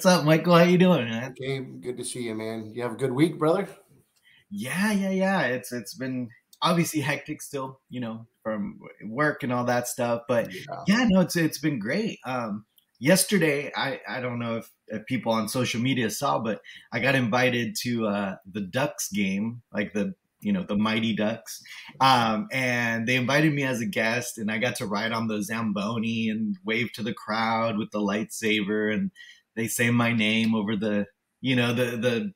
What's up, Michael? How you doing, man? Gabe, good to see you, man. You have a good week, brother? Yeah, yeah, yeah. It's it's been obviously hectic still, you know, from work and all that stuff. But yeah, yeah no, it's it's been great. Um, yesterday, I I don't know if, if, people on social media saw, but I got invited to uh, the Ducks game, like the you know the Mighty Ducks, um, and they invited me as a guest, and I got to ride on the Zamboni and wave to the crowd with the lightsaber, and they say my name over the you know the the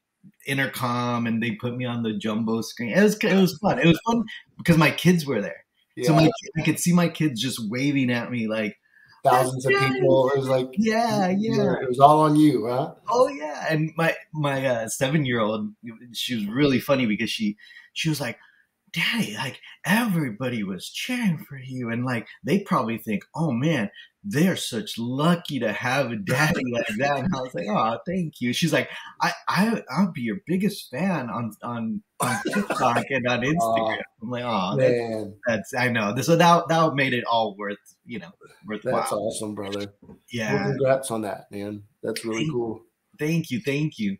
intercom, and they put me on the jumbo screen. It was it was fun. It was fun because my kids were there, yeah. so my, I could see my kids just waving at me like thousands of people. It was like, yeah, yeah, it was all on you, huh? Oh yeah, and my my uh, seven year old, she was really funny because she she was like, Daddy, like everybody was cheering for you. And like they probably think, oh man, they're such lucky to have a daddy like that. And I was like, oh, thank you. She's like, I, I I'll be your biggest fan on on, on TikTok and on Instagram. I'm like, oh. That's, that's I know. So that that made it all worth, you know, worth That's awesome, brother. Yeah. Well, congrats on that, man. That's really thank, cool. Thank you, thank you.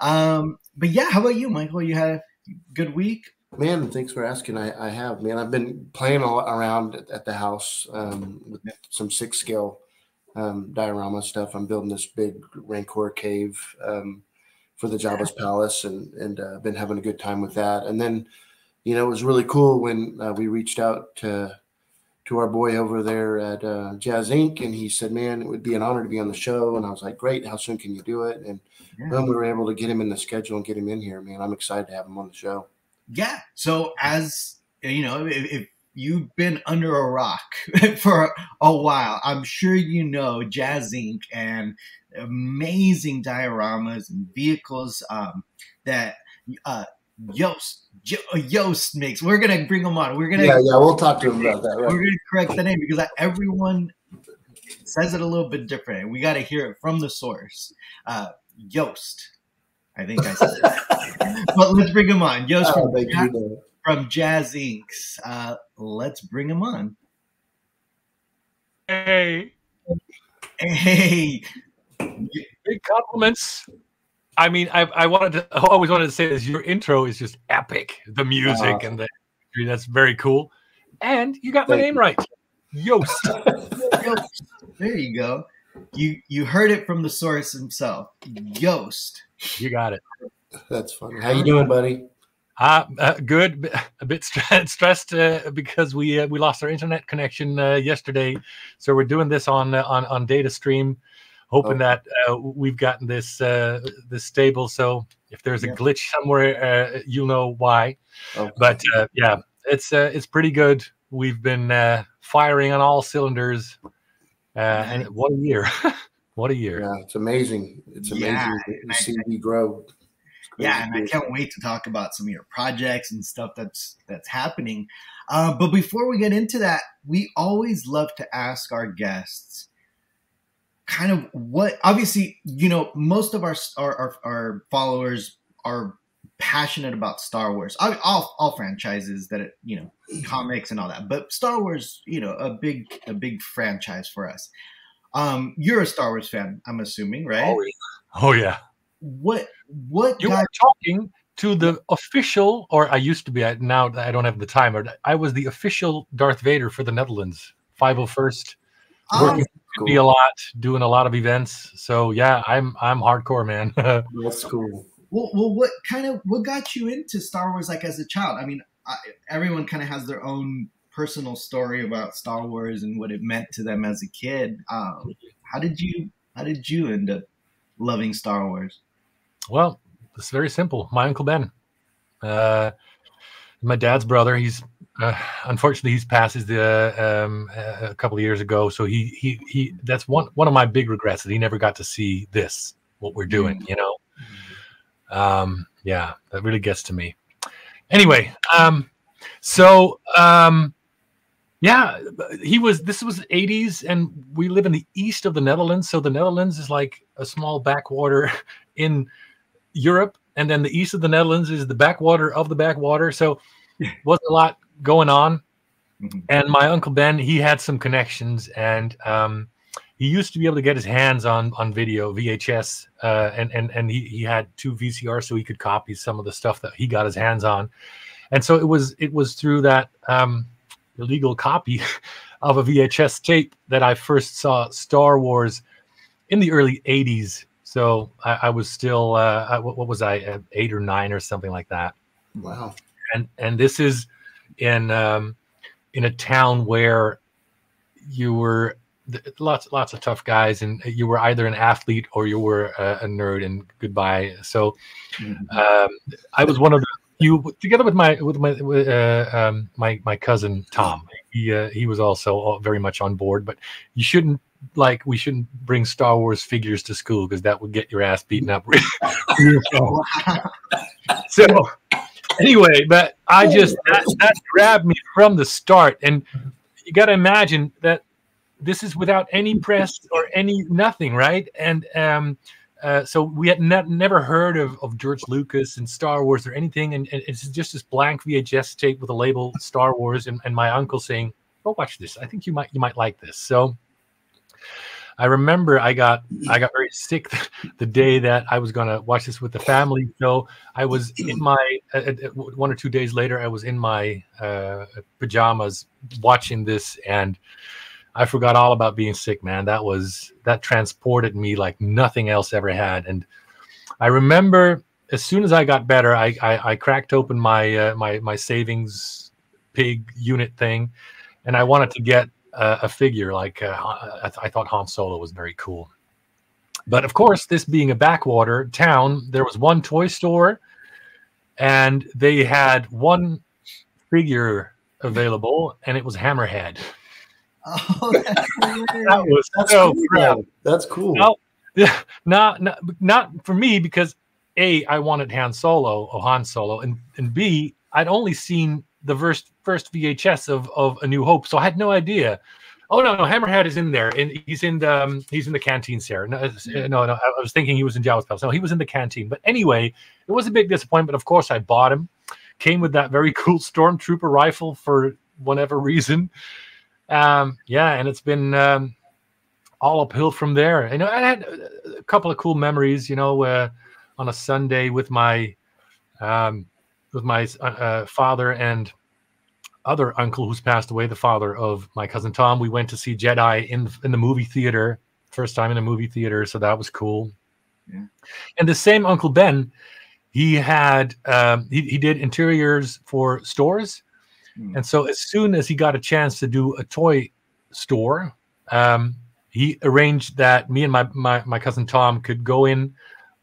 Um, but yeah, how about you, Michael? You had a good week? Man, thanks for asking. I, I have, man. I've been playing around at the house um, with some six scale um, diorama stuff. I'm building this big Rancor cave um, for the Jabba's Palace, and and uh, been having a good time with that. And then, you know, it was really cool when uh, we reached out to to our boy over there at uh, Jazzinc. And he said, "Man, it would be an honor to be on the show." And I was like, "Great! How soon can you do it?" And yeah. then we were able to get him in the schedule and get him in here. Man, I'm excited to have him on the show yeah. So as you know, if, if you've been under a rock for a while, I'm sure you know Jazzinc. and amazing dioramas and vehicles um, that uh, Joost Joost makes. We're gonna bring them on. We're gonna yeah yeah. We'll talk to him about that. Right? We're gonna correct the name because everyone says it a little bit different. We got to hear it from the source. Uh, Joost. I think I said that. but let's bring him on. Joost oh, from, Jazz, from Jazzincs. Uh, let's bring him on. Hey. Hey. Big compliments. I mean, I, I wanted to, I always wanted to say this. Your intro is just epic. The music uh, and the that's very cool. And you got my name you. right. Joost. Joost. There you go. You you heard it from the source himself. Joost. You got it. That's funny. How you doing, buddy? Uh, uh good. A bit stressed uh, because we uh, we lost our internet connection uh, yesterday, so we're doing this on uh, on on data stream, hoping oh. that we've gotten this this stable. So if there's a yeah. glitch somewhere, you'll know why. Okay. But yeah, it's it's pretty good. We've been firing on all cylinders, and what a year! What a year! Yeah, it's amazing. It's amazing yeah, to see you grow. Yeah, and I can't wait to talk about some of your projects and stuff that's that's happening. Uh, but before we get into that, we always love to ask our guests kind of what obviously you know most of our our, our, our followers are passionate about Star Wars. All, all franchises that it, you know, comics and all that. But Star Wars, you know, a big a big franchise for us. Um, you're a Star Wars fan, I'm assuming, right? Oh yeah. Oh, yeah. What what you got- were talking to the official, or I used to be. Now I don't have the time. Or I was the official Darth Vader for the Netherlands, 501st, oh, working cool. me a lot, doing a lot of events. So yeah, I'm I'm hardcore, man. That's cool. Well, well, what kind of what got you into Star Wars like as a child? I mean, I, everyone kind of has their own personal story about Star Wars and what it meant to them as a kid. Um, how did you how did you end up loving Star Wars? Well, it's very simple. My uncle Ben, uh, my dad's brother. He's uh, unfortunately he's passed his, uh, um, a couple of years ago. So he he he. That's one one of my big regrets that he never got to see this what we're doing. Mm-hmm. You know. Um, yeah, that really gets to me. Anyway, um, so um, yeah, he was. This was 80s, and we live in the east of the Netherlands. So the Netherlands is like a small backwater in Europe, and then the east of the Netherlands is the backwater of the backwater. So wasn't a lot going on. Mm-hmm. And my uncle Ben, he had some connections, and um, he used to be able to get his hands on on video VHS, uh, and and and he, he had two VCRs, so he could copy some of the stuff that he got his hands on, and so it was it was through that um, illegal copy of a VHS tape that I first saw Star Wars in the early '80s. So I, I was still uh, I, what, what was I uh, eight or nine or something like that. Wow. And and this is in um, in a town where you were lots lots of tough guys and you were either an athlete or you were a, a nerd and goodbye so mm-hmm. um, i was one of the you together with my with my uh, um, my my cousin tom he uh, he was also very much on board but you shouldn't like we shouldn't bring star wars figures to school because that would get your ass beaten up so anyway but i just that, that grabbed me from the start and you got to imagine that this is without any press or any nothing, right? And um, uh, so we had ne- never heard of, of George Lucas and Star Wars or anything, and, and, it's just this blank VHS tape with a label Star Wars, and, and my uncle saying, "Go watch this. I think you might you might like this." So I remember I got I got very sick the day that I was going to watch this with the family. So I was in my uh, uh, one or two days later, I was in my uh, pajamas watching this, and I forgot all about being sick, man. That was that transported me like nothing else ever had. And I remember as soon as I got better, I I, I cracked open my uh, my my savings pig unit thing, and I wanted to get uh, a figure like uh, I, th- I thought Han Solo was very cool. But of course, this being a backwater town, there was one toy store, and they had one figure available, and it was Hammerhead. Oh, that's that was that's so cool, crap. That's cool. No, yeah, not, not not for me because a I wanted Han Solo or Han Solo, and and b I'd only seen the first first VHS of of A New Hope, so I had no idea. Oh no, no, Hammerhead is in there, and he's in the um, he's in the canteen, Sarah. No, no, no, I was thinking he was in Jabba's palace. No, he was in the canteen. But anyway, it was a big disappointment. Of course, I bought him. Came with that very cool stormtrooper rifle for whatever reason. Um, yeah, and it's been um, all uphill from there. You know, I had a couple of cool memories. You know, uh, on a Sunday with my um, with my uh, uh, father and other uncle who's passed away, the father of my cousin Tom. We went to see Jedi in in the movie theater, first time in a movie theater, so that was cool. Yeah. And the same Uncle Ben, he had um, he, he did interiors for stores Mm. And so as soon as he got a chance to do a toy store, um, he arranged that me and my, my my cousin Tom could go in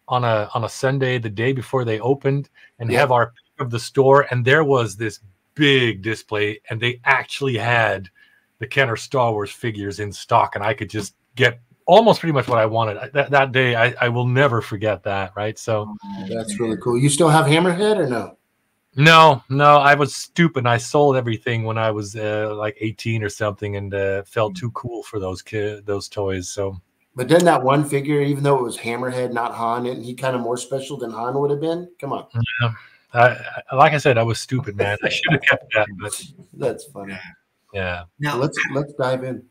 on a on a Sunday the day before they opened and yeah. have our pick of the store and there was this big display and they actually had the Kenner Star Wars figures in stock and I could just get almost pretty much what I wanted. That, that day I, I will never forget that, right? So that's really cool. You still have Hammerhead or no? No, no, I was stupid. I sold everything when I was uh, like 18 or something, and uh, felt too cool for those kid those toys. So, but then that one figure, even though it was Hammerhead, not Han, and he kind of more special than Han would have been? Come on. Yeah. I, like I said, I was stupid, man. I should have kept that. But that's funny. Yeah. Now let's let's dive in.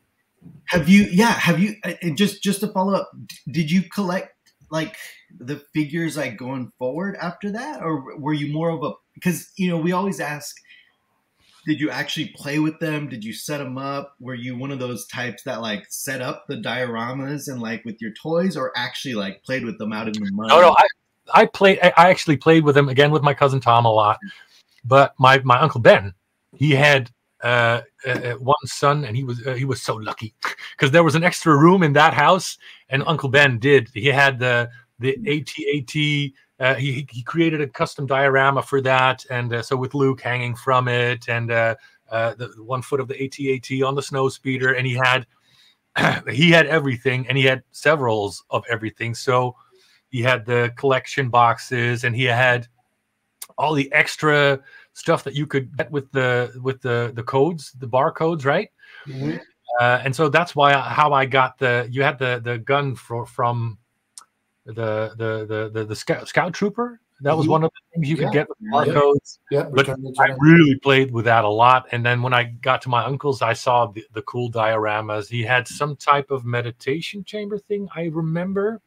Have you? Yeah. Have you? Uh, just just to follow up, did you collect like the figures like going forward after that, or were you more of a because you know we always ask did you actually play with them? Did you set them up? Were you one of those types that like set up the dioramas and like with your toys or actually like played with them out in the mud? No no i i played i actually played with them again with my cousin tom a lot. But my my uncle ben he had uh, uh, uh one son and he was uh, he was so lucky because there was an extra room in that house and uncle ben did he had the the AT-AT uh, he, he created a custom diorama for that, and uh, so with Luke hanging from it, and uh, uh the one foot of the AT-AT on the snow speeder, and he had he had everything, and he had severals of everything. So he had the collection boxes, and he had all the extra stuff that you could get with the with the the codes, the barcodes, right? Mm-hmm. Uh, and so that's why how I got the you had the the gun for, from the the the the, the scout, scout trooper That was Mhm. one of the things you Yeah. could get with Yeah. barcodes. Yeah, But Return of the I really played with that a lot. And then when I got to my uncle's, I saw the, the cool dioramas. He had some type of meditation chamber thing, I remember,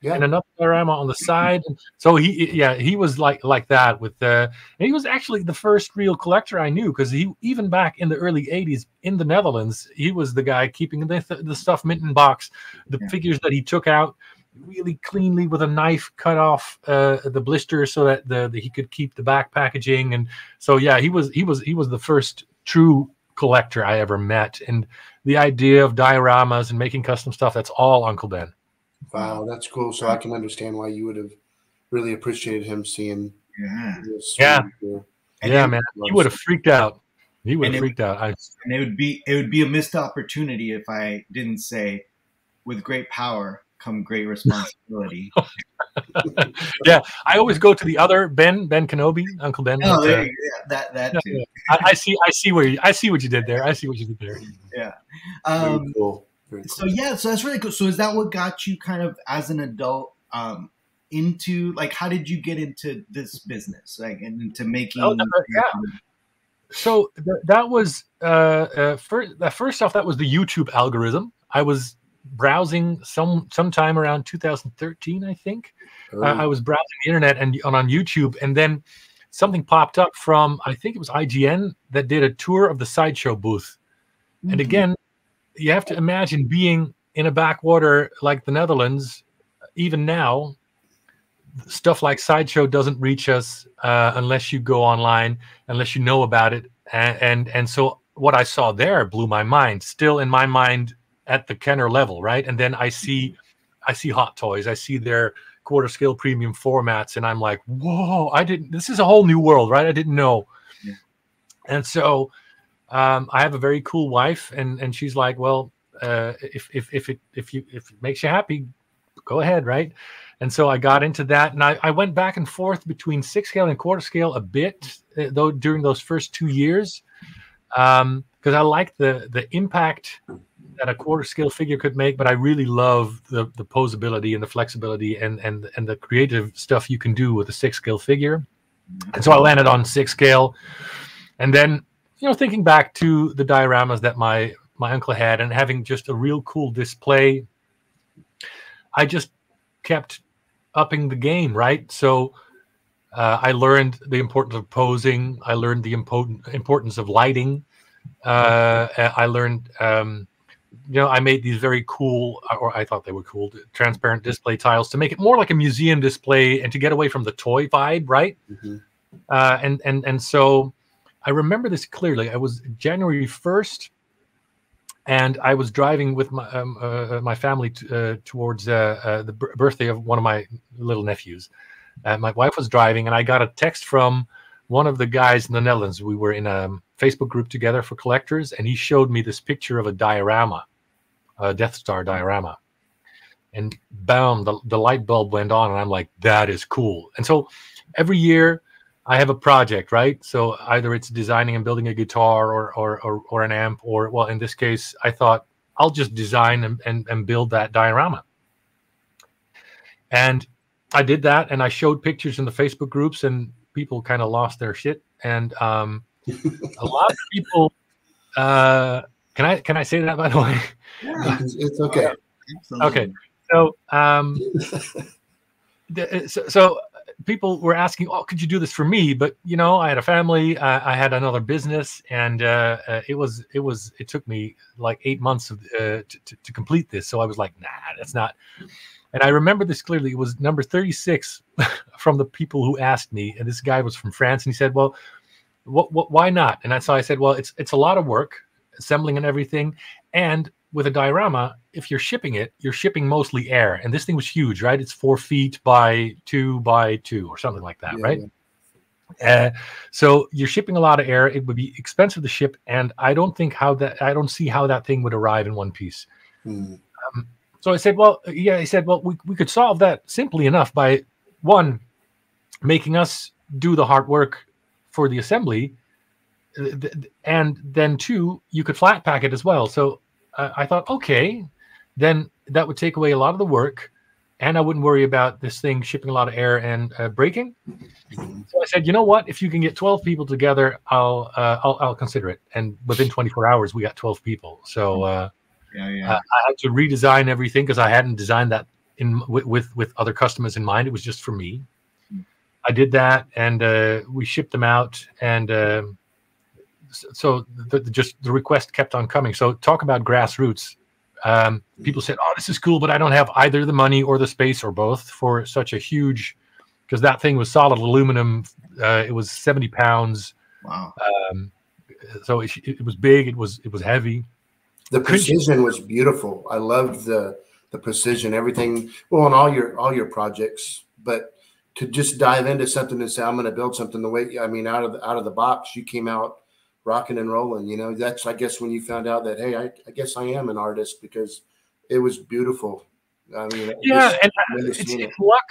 Yeah. and another diorama on the side. And so he, yeah, he was like like that with the. And he was actually the first real collector I knew because he even back in the early '80s in the Netherlands, he was the guy keeping the the stuff mint in box, the Yeah. figures that he took out really cleanly with a knife cut off uh, the blister so that the, the he could keep the back packaging and so yeah he was he was he was the first true collector i ever met and the idea of dioramas and making custom stuff that's all uncle ben Wow, that's cool. So I can understand why you would have really appreciated him seeing Yeah. this. Yeah. yeah man he would have freaked out he would have it- freaked out I, and it would be it would be a missed opportunity if I didn't say, with great power come great responsibility. yeah i always go to the other ben ben kenobi uncle ben oh, but, uh, there you. Yeah, that that yeah, too. yeah. I, I see i see where you i see what you did there i see what you did there Yeah. Um, cool. Very cool. so yeah, so that's really cool. So is that what got you kind of as an adult um, into like how did you get into this business like and into making? Oh, no, yeah. so th- that was uh, uh first uh, first off that was the youtube algorithm i was browsing some sometime around 2013 i think. Oh, I, I was browsing the internet and on, on youtube and then something popped up from i think it was ign that did a tour of the sideshow booth. Mm-hmm. and again you have to imagine being in a backwater like the netherlands even now stuff like sideshow doesn't reach us uh, unless you go online unless you know about it. And, and and so what i saw there blew my mind. Still in my mind at the kenner level right? And then i see i see hot toys i see their quarter scale premium formats and i'm like whoa i didn't this is a whole new world right? I didn't know. Yeah. and so um, i have a very cool wife and and she's like well uh, if if if it if you if it makes you happy go ahead right? And so I got into that, and I, I went back and forth between six scale and quarter scale a bit, uh, though during those first two years, because I liked the the impact that a quarter scale figure could make, but I really love the the posability and the flexibility and and and the creative stuff you can do with a six scale figure. And so I landed on six scale, and then you know thinking back to the dioramas that my my uncle had and having just a real cool display, I just kept upping the game, right? So uh, I learned the importance of posing. I learned the important importance of lighting. Uh, I learned, um, you know, I made these very cool, or I thought they were cool, transparent display tiles to make it more like a museum display and to get away from the toy vibe, right? Mhm. Uh, and and and so I remember this clearly. I was January first, and I was driving with my um, uh, my family t- uh, towards uh, uh, the b- birthday of one of my little nephews. Uh, my wife was driving, and I got a text from one of the guys in the Netherlands. We were in a Facebook group together for collectors, and he showed me this picture of a diorama, a Death Star diorama. And bam, the, the light bulb went on, and I'm like, that is cool. And so every year I have a project, right? So either it's designing and building a guitar or or or, or an amp, or well, in this case, I thought I'll just design and, and, and build that diorama. And I did that and I showed pictures in the Facebook groups and people kind of lost their shit. And um, a lot of people uh, can I can I say that by the way? Yeah, It's, it's okay. Okay. So um the- so, so people were asking, "Oh, could you do this for me?" But you know, I had a family, uh, I had another business, and uh, uh, it was it was it took me like eight months of, uh, to, to to complete this. So I was like, "Nah, that's not." And I remember this clearly. It was number thirty six from the people who asked me, and this guy was from France, and he said, "Well, what, what why not?" And I so I said, "Well, it's it's a lot of work assembling and everything, and with a diorama, if you're shipping it, you're shipping mostly air. And this thing was huge, right? It's four feet by two by two or something like that, Yeah, right? Uh, so you're shipping a lot of air. It would be expensive to ship, and I don't think how that I don't see how that thing would arrive in one piece. Hmm. So I said, well, yeah, he said, well, we, we could solve that simply enough by one, making us do the hard work for the assembly, and then two, you could flat pack it as well. So uh, I thought, okay, then that would take away a lot of the work, and I wouldn't worry about this thing shipping a lot of air and uh, breaking. So I said, you know what? If you can get 12 people together, I'll, uh, I'll, I'll consider it. And within 24 hours, we got 12 people. So uh, Yeah, yeah. uh, I had to redesign everything because I hadn't designed that in with, with with other customers in mind. It was just for me. I did that, and uh, we shipped them out, and um so the, the- just the request kept on coming. So talk about grassroots. Um, people said, "Oh, this is cool," but I don't have either the money or the space or both for such a huge. Because that thing was solid aluminum. Uh, it was seventy pounds, wow. um, so it, it was big. It was it was heavy. The precision was beautiful. I loved the the precision, everything. Well, on all your all your projects, but to just dive into something and say, "I'm going to build something," the way I mean, out of the, out of the box, you came out rocking and rolling. You know, that's I guess when you found out that, hey, I, I guess I am an artist because it was beautiful. I mean, yeah just- and remember it's, it. it's luck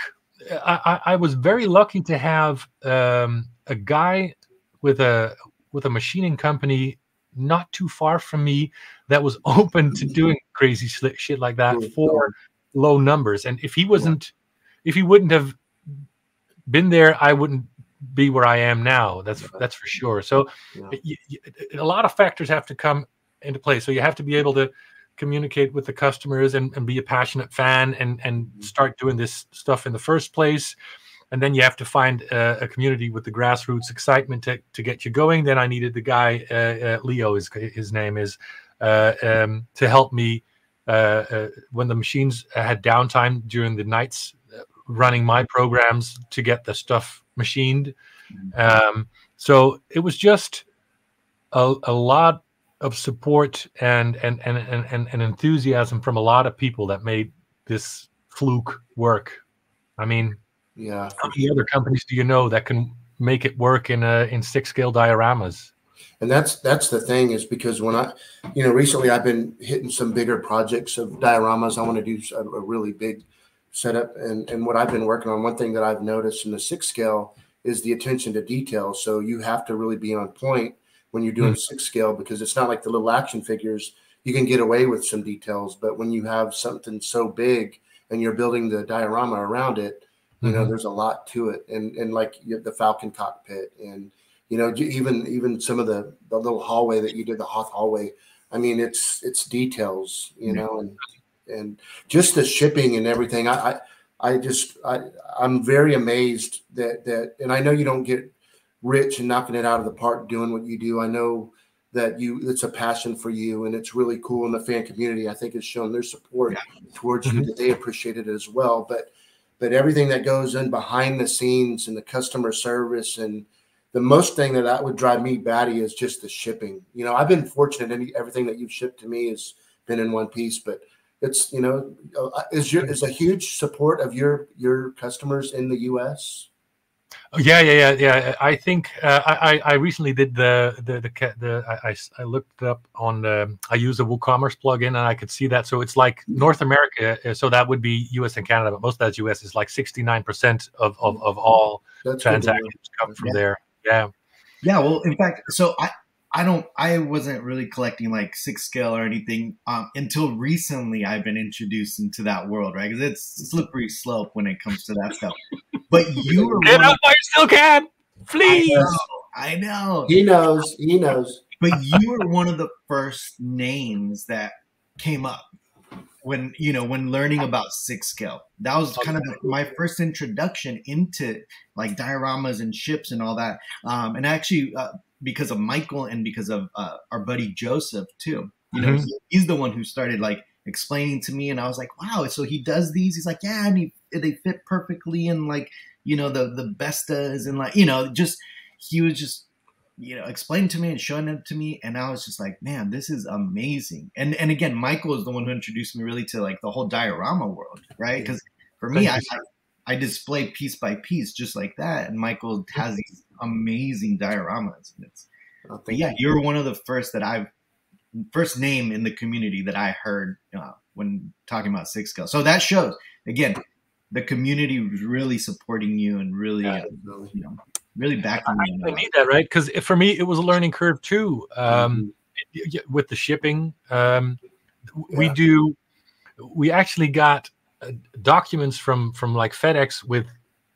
I, I was very lucky to have um, a guy with a with a machining company not too far from me that was open to doing crazy shit like that Cool. for low numbers and if he wasn't if he wouldn't have been there i wouldn't be where i am now that's that's for sure. So Yeah. y- y- a lot of factors have to come into play. So you have to be able to communicate with the customers and, and be a passionate fan and and start doing this stuff in the first place. And then you have to find uh, a community with the grassroots excitement to, to get you going. Then i needed the guy uh, uh, leo is his name is uh, um, to help me uh, uh, when the machines had downtime during the nights running my programs to get the stuff machined um, so it was just a, a lot of support and and, and and and and enthusiasm from a lot of people that made this fluke work. I mean, Yeah, how many other companies do you know that can make it work in a in six scale dioramas? and that's that's the thing is because when I, you know, recently I've been hitting some bigger projects of dioramas. I want to do a, a really big setup, and and what I've been working on. One thing that I've noticed in the six scale is the attention to detail. So you have to really be on point when you're doing six scale because it's not like the little action figures. You can get away with some details, but when you have something so big and you're building the diorama around it, you know, Mhm. there's a lot to it. And and like the Falcon cockpit and you know even even some of the the little hallway that you did the Hoth hallway. I mean, it's it's details, you know, and and just the shipping and everything. I I, I just I I'm very amazed that that and I know you don't get rich and knocking it out of the park doing what you do. I know that you it's a passion for you and it's really cool in the fan community. I think has shown their support towards you mm-hmm. that they appreciate it as well. But but everything that goes in behind the scenes and the customer service and the most thing that that would drive me batty is just the shipping. You know, I've been fortunate. Any everything that you've shipped to me has been in one piece, but it's you know uh, is your is a huge support of your your customers in the U.S. Oh, yeah, yeah, yeah, yeah. I think uh, I, I I recently did the the the, ca- the I, I s- I looked up on the I use a WooCommerce plugin and I could see that. So it's like North America. uh, So that would be U.S. and Canada, but most of that's U.S. is like sixty nine percent of of of all That's good to know. transactions come from Yeah. there. Yeah. Yeah, well, in fact, so I I don't I wasn't really collecting like six scale or anything um, until recently. I've been introduced into that world, right? Because it's slippery slope when it comes to that stuff. But you were Get one out while you still can, I please. know, I know. He knows. He knows. But you were one of the first names that came up when you know when learning about six scale. That was kind of my first introduction into like dioramas and ships and all that. Um, and actually, uh, because of Michael and because of uh, our buddy Joseph too. You know, Mhm. he- he's the one who started like explaining to me, and I was like, "Wow!" So he does these. He's like, "Yeah," and he, they fit perfectly and like you know the the bestas and like you know just he was just you know explaining to me and showing them to me, and I was just like, "Man, this is amazing." And and again, Michael is the one who introduced me really to like the whole diorama world, right? Because for me, I, I I display piece by piece just like that, and Michael has these amazing dioramas. And it's, I but yeah, you're one of the first that I've first name in the community that I heard uh, when talking about six scale. So that shows again the community really supporting you and really Yeah. uh, you know really backing you. I need that right because for me it was a learning curve too. Um, y- y- with the shipping, um, we do. We actually got uh, documents from from like FedEx with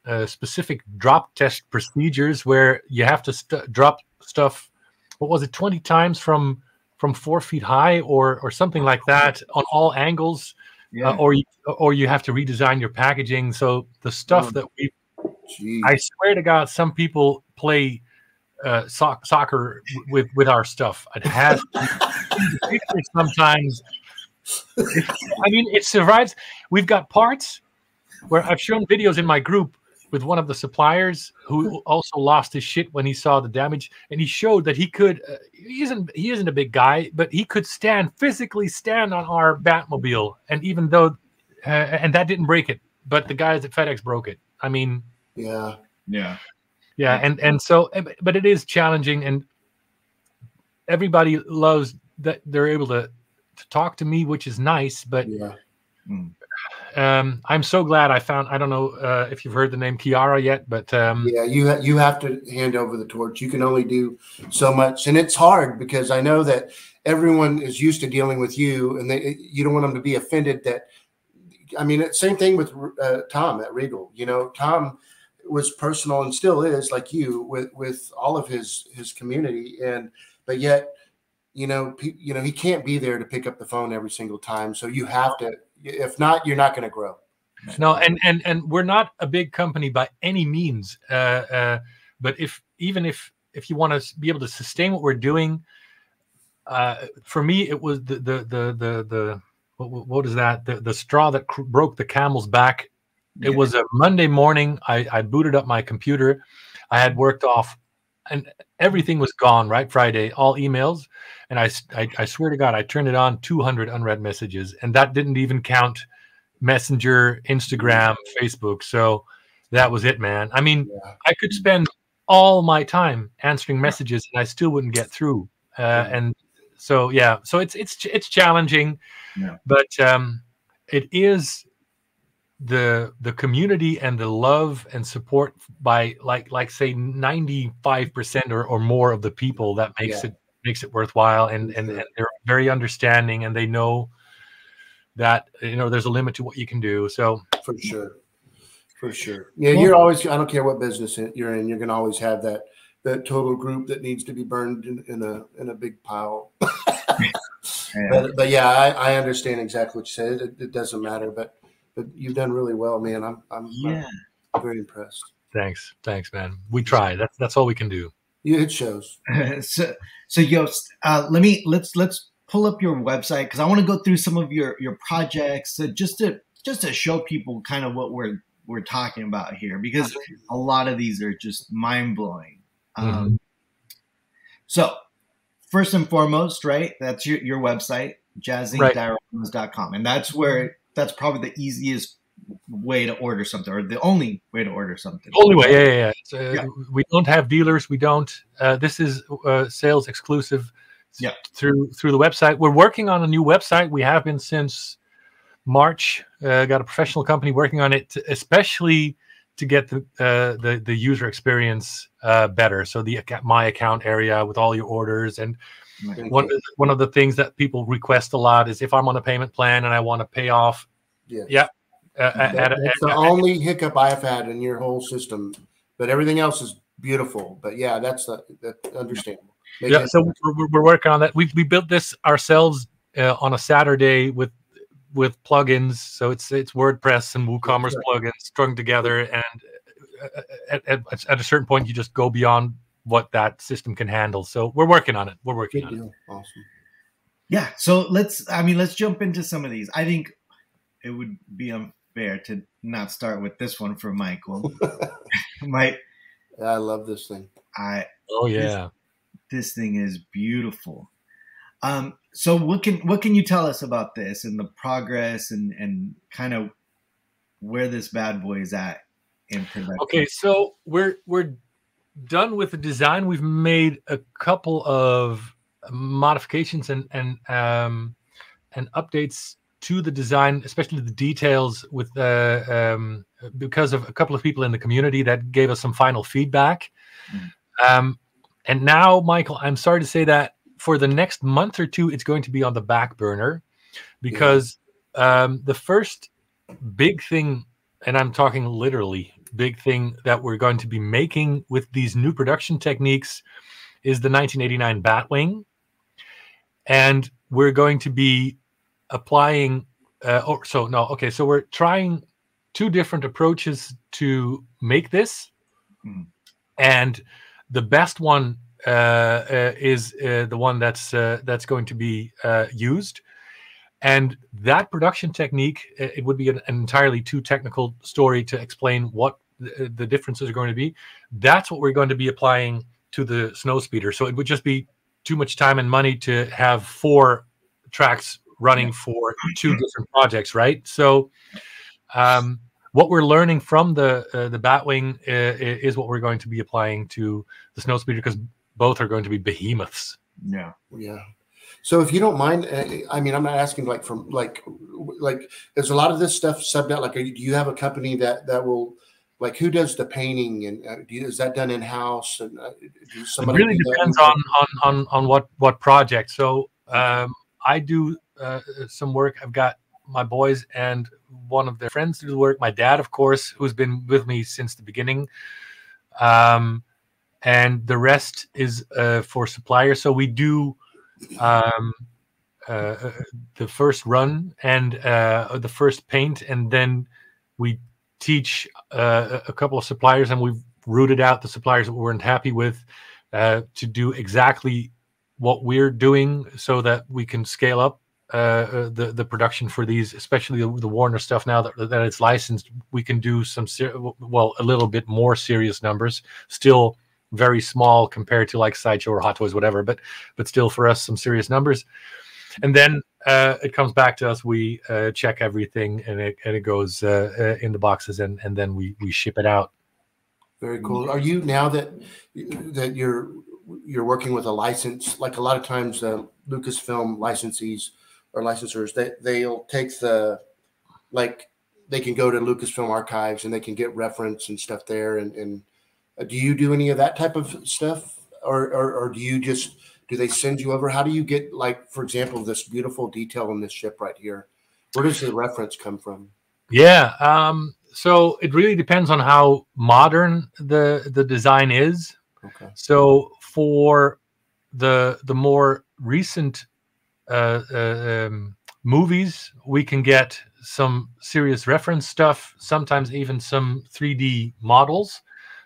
uh, specific drop test procedures where you have to st- drop stuff. What was it? Twenty times from from four feet high or or something like that on all angles. Yeah. Uh, or you, or you have to redesign your packaging. So the stuff oh, that we, geez. I swear to God, some people play uh, so- soccer with with our stuff. It has sometimes. I mean, it survives. We've got parts where I've shown videos in my group with one of the suppliers who also lost his shit when he saw the damage, and he showed that he could. Uh, he isn't he isn't a big guy, but he could stand physically stand on our Batmobile, and even though, uh, and that didn't break it, but the guys at FedEx broke it. I mean, yeah, yeah, yeah, and and so, eh, but it is challenging, and everybody loves that they're able to to talk to me, which is nice, but. Yeah. Mm um, I'm so glad I found. I don't know uh, if you've heard the name Kiara yet, but um, yeah, you ha- you have to hand over the torch. You can only do so much, and it's hard because I know that everyone is used to dealing with you, and they you don't want them to be offended. That I mean, same thing with uh, Tom at Regal. You know, Tom was personal and still is like you with with all of his his community, and but yet you know, you know, he can't be there to pick up the phone every single time. So you have to if not, you're not going to grow. No, and and and we're not a big company by any means. Uh, uh, but if even if if you want to be able to sustain what we're doing, uh, for me it was the the the the, the what, what is that the the straw that cr- broke the camel's back. It was a Monday morning. I, I booted up my computer. I had worked off, and everything was gone. Right, Friday, all emails and I, I, I swear to God, I turned it on 200 unread messages, and that didn't even count Messenger, Instagram, Facebook. So that was it, man. I mean, yeah. I could spend all my time answering messages, and I still wouldn't get through. Uh, yeah. And so, yeah, so it's it's it's challenging, yeah. but um, it is the the community and the love and support by like like say 95% or, or more of the people that makes yeah. it makes it worthwhile and, and, and they're very understanding and they know that you know there's a limit to what you can do. So for sure. For sure. Yeah you're always i don't care what business you're in you're going to always have that that total group that needs to be burned in, in a in a big pile. But, but yeah I, I understand exactly what you said. It, it, doesn't matter but but you've done really well man i'm i'm, yeah. I'm very impressed thanks thanks man we try that's that's all we can do yeah, it shows. so, so Joost, uh, let me let's let's pull up your website because I want to go through some of your your projects uh, just to just to show people kind of what we're we're talking about here because a lot of these are just mind blowing. Um, mm-hmm. Um, so, first and foremost, right? That's your your website, jazzincdioramas.com, and that's where that's probably the easiest way to order something or the only way to order something. Only way yeah yeah, yeah. Uh, yeah. we don't have dealers we don't. Uh, this is uh, sales exclusive yeah. through through the website. We're working on a new website. We have been since march. Uh, got a professional company working on it to, especially to get the uh, the the user experience uh, better. So the my account area with all your orders and one of, the, one of the things that people request a lot is if i'm on a payment plan and i want to pay off yeah. yeah uh, that, that's the only hiccup I've had in your whole system, but everything else is beautiful. But yeah, that's the, that's understandable. Make yeah, so we're, we're, working on that. We we built this ourselves uh, on a Saturday with with plugins. So it's it's WordPress and WooCommerce right. plugins strung together, and uh, at, at, at, a certain point, you just go beyond what that system can handle. So we're working on it. We're working Good on deal. it. Awesome. Yeah. So let's. I mean, let's jump into some of these. I think it would be unfair to not start with this one for Michael. Mike, I love this thing. I oh yeah, this, this thing is beautiful. Um, so what can what can you tell us about this and the progress and and kind of where this bad boy is at in production? Okay, so we're we're done with the design. We've made a couple of modifications and and um and updates to the design, especially the details, with uh, um, because of a couple of people in the community that gave us some final feedback. Mm. Um, and now, Michael, I'm sorry to say that for the next month or two, it's going to be on the back burner because yeah. um, the first big thing, and I'm talking literally big thing that we're going to be making with these new production techniques is the 1989 Batwing. And we're going to be applying, uh, oh, so no, okay, so we're trying two different approaches to make this. Mm. And the best one uh, uh, is uh, the one that's uh, that's going to be uh, used. And that production technique, it would be an, an entirely too technical story to explain what the, the differences are going to be. That's what we're going to be applying to the snow speeder. So it would just be too much time and money to have four tracks running for two different projects, right? So um, what we're learning from the uh, the Batwing uh, is what we're going to be applying to the snow speeder because both are going to be behemoths. Yeah, yeah. So if you don't mind, uh, I mean, I'm not asking like from like like there's a lot of this stuff subbed out. Like, do you have a company that that will like who does the painting and uh, you, is that done in house and uh, it really depends on, on on on what what project. So um, i do uh, some work. I've got my boys and one of their friends do the work. My dad of course who's been with me since the beginning. Um, and the rest is uh, for suppliers. So we do um, uh, uh, the first run and the first paint and then we teach uh, a couple of suppliers, and we've rooted out the suppliers that we weren't happy with uh, to do exactly what we're doing, so that we can scale up uh, uh the the production for these, especially the, the, Warner stuff. Now that that it's licensed, we can do some well a little bit more serious numbers. Still very small compared to like sideshow or hot toys whatever but but still for us some serious numbers and then uh, it comes back to us. We uh, check everything, and it and it goes uh, uh, in the boxes, and and then we we ship it out. Very cool. Are you now that that you're you're working with a license? Like a lot of times, uh, Lucasfilm licensees or licensors, they they'll take the like they can go to Lucasfilm archives and they can get reference and stuff there. And, and do you do any of that type of stuff, or, or or do you just do they send you over? How do you get, like, for example, this beautiful detail in this ship right here? Where does the reference come from? Yeah. Um, so it really depends on how modern the the design is. Okay. So for the the more recent uh, uh, um, movies, we can get some serious reference stuff. Sometimes even some 3D models.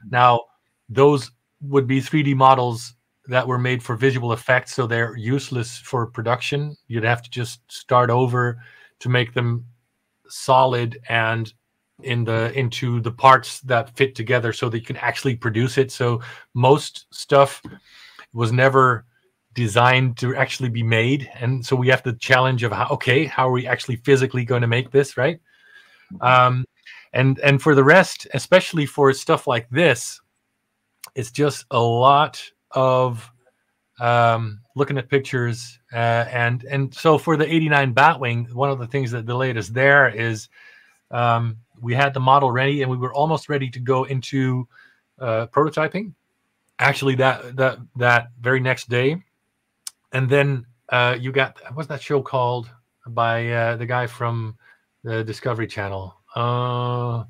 Now those would be 3D models that were made for visual effects, so they're useless for production. You'd have to just start over to make them solid and in the into the parts that fit together so that you can actually produce it. So most stuff was never designed to actually be made and so we have the challenge of how okay how are we actually physically going to make this right um and and for the rest especially for stuff like this it's just a lot of um, looking at pictures uh, and and so for the 89 batwing one of the things that delayed us there is um, we had the model ready and we were almost ready to go into uh, prototyping. Actually that that that very next day. And then uh, you got what's that show called by uh, the guy from the discovery channel uh,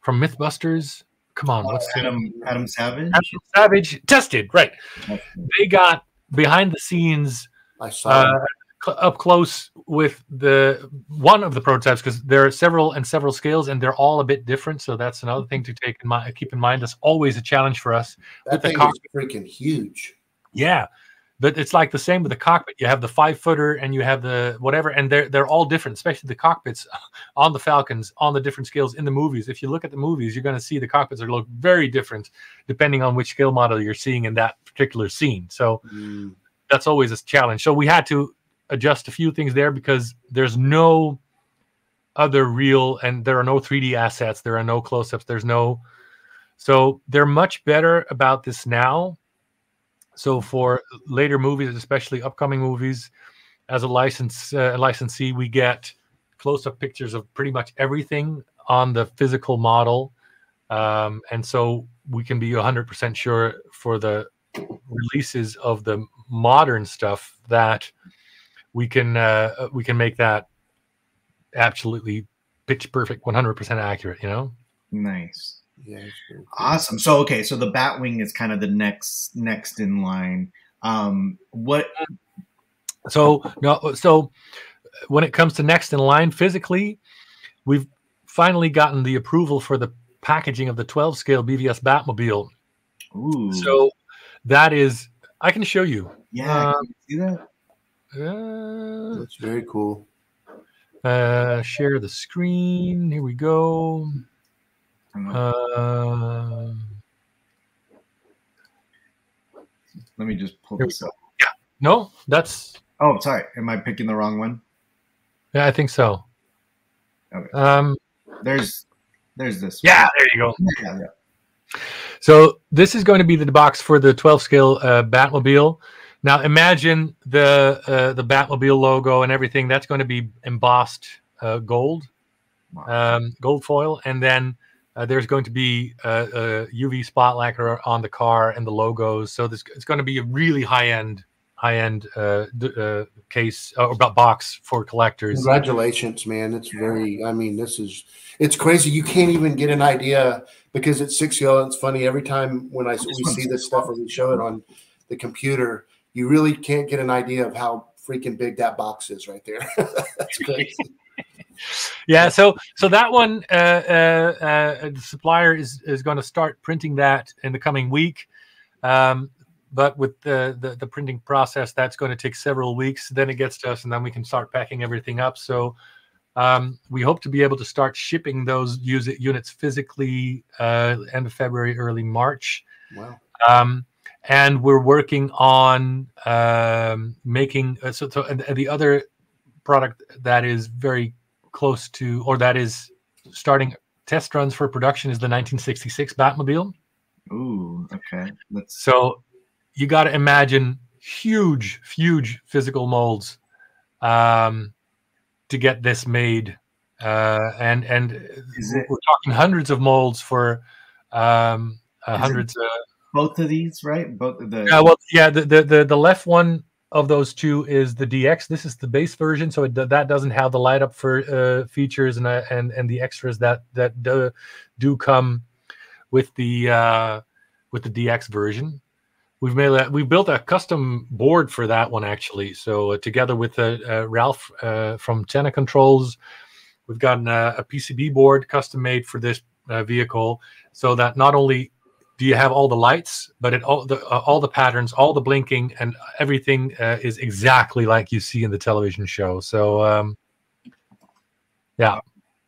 from mythbusters come on, what's Adam Adam Savage? Adam Savage tested, right? They got behind the scenes. I saw uh, up close with the one of the prototypes because there are several and several scales and they're all a bit different. So that's another thing to take in mind. Keep in mind. That's always a challenge for us. That thing is freaking huge. Yeah, but it's like the same with the cockpit. You have the five footer and you have the whatever, and they're they're all different, especially the cockpits on the Falcons on the different scales in the movies. If you look at the movies, you're going to see the cockpits are look very different depending on which scale model you're seeing in that particular scene. So mm. that's always a challenge. So we had to adjust a few things there because there's no other real and there are no 3D assets, there are no close-ups, there's no so they're much better about this now so for later movies, especially upcoming movies, as a license uh, licensee, we get close-up pictures of pretty much everything on the physical model, um, and so we can be 100% sure for the releases of the modern stuff that we can uh, we can make that absolutely pitch perfect, 100% accurate. You know. Nice. Yeah, cool. Awesome. So okay, so the Batwing is kind of the next next in line. Um, what? So no, so when it comes to next in line physically, we've finally gotten the approval for the packaging of the 12 scale BVS Batmobile. Ooh. So that is, I can show you. yeah, uh, can you see that? Uh, That's very cool. uh, share the screen. Here we go. Uh, Let me just pull this up. Yeah. no, that's Oh, sorry. Am I picking the wrong one? yeah, I think so. Okay. Um, There's, there's this. yeah, there you go. Yeah, yeah. So this is going to be the box for the 12 scale uh, Batmobile. Now imagine the uh, the Batmobile logo and everything. That's going to be embossed uh, gold, Wow. um, gold foil, and then uh, there's going to be uh, a UV spot lacquer on the car and the logos. So this it's going to be a really high end high end uh, d- uh, case or bo- box for collectors. Congratulations, man. It's very, I mean, this is, it's crazy. You can't even get an idea because it's six scale. It's funny every time when I we see this stuff or we show it on the computer, you really can't get an idea of how freaking big that box is right there. That's crazy. Yeah so so that one uh, uh, uh, the supplier is is going to start printing that in the coming week. Um, but with the, the the printing process that's going to take several weeks. Then it gets to us and then we can start packing everything up. So um, we hope to be able to start shipping those use units physically uh, end of february early march. Wow. um, and we're working on um, making uh, so, so and, and the other product that is very close to or that is starting test runs for production is the 1966 Batmobile. Ooh. Okay. Let's. So you got to imagine huge, huge physical molds um, to get this made, uh, and and Is we're talking hundreds of molds for um, uh, it- hundreds. Of, both of these? Right. Both of the. Yeah, well, yeah, the, the the the left one of those two is the DX. This is the base version, so it, that doesn't have the light up for uh, features and uh, and and the extras that that do, do come with the uh, with the DX version. We've made a, we built a custom board for that one actually. So uh, together with uh, uh, Ralph from Tena Controls, we've gotten a, a PCB board custom made for this vehicle, so that not only do you have all the lights, but it all the uh, all the patterns, all the blinking, and everything uh, is exactly like you see in the television show. So um, Yeah,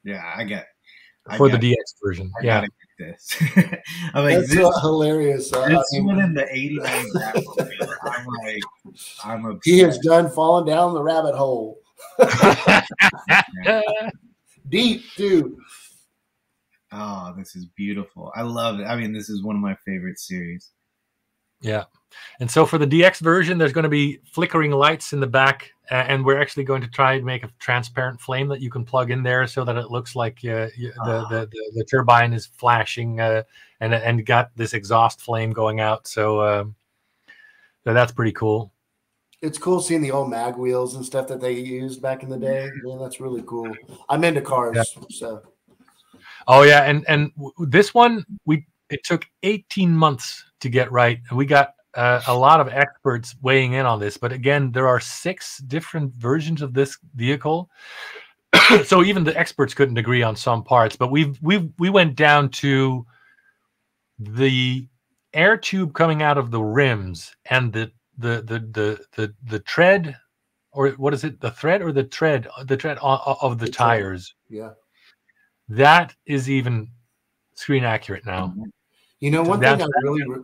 yeah I get. I for got the DX version, I yeah. gotta this. I'm like, That's this, hilarious. Uh, this I mean, one in the 89 i'm like, I'm obsessed. he has done falling down the rabbit hole. Deep, dude. Oh, this is beautiful. I love it. I mean, this is one of my favorite series. Yeah. And so for the DX version, there's going to be flickering lights in the back, uh, and we're actually going to try and make a transparent flame that you can plug in there so that it looks like uh, y- the, the, the the turbine is flashing uh, and and got this exhaust flame going out. So, um, so that's pretty cool. It's cool seeing the old mag wheels and stuff that they used back in the day. Man, that's really cool. I'm into cars, so Oh yeah, and and w- this one we it took 18 months to get right, and we got uh, a lot of experts weighing in on this. But again, there are six different versions of this vehicle, so even the experts couldn't agree on some parts. But we we we went down to the air tube coming out of the rims and the the the the the, the tread or what is it the thread or the tread the tread o- o- of the The tread. tires yeah. That is even screen accurate now. Mm-hmm. You know, one thing I really, re-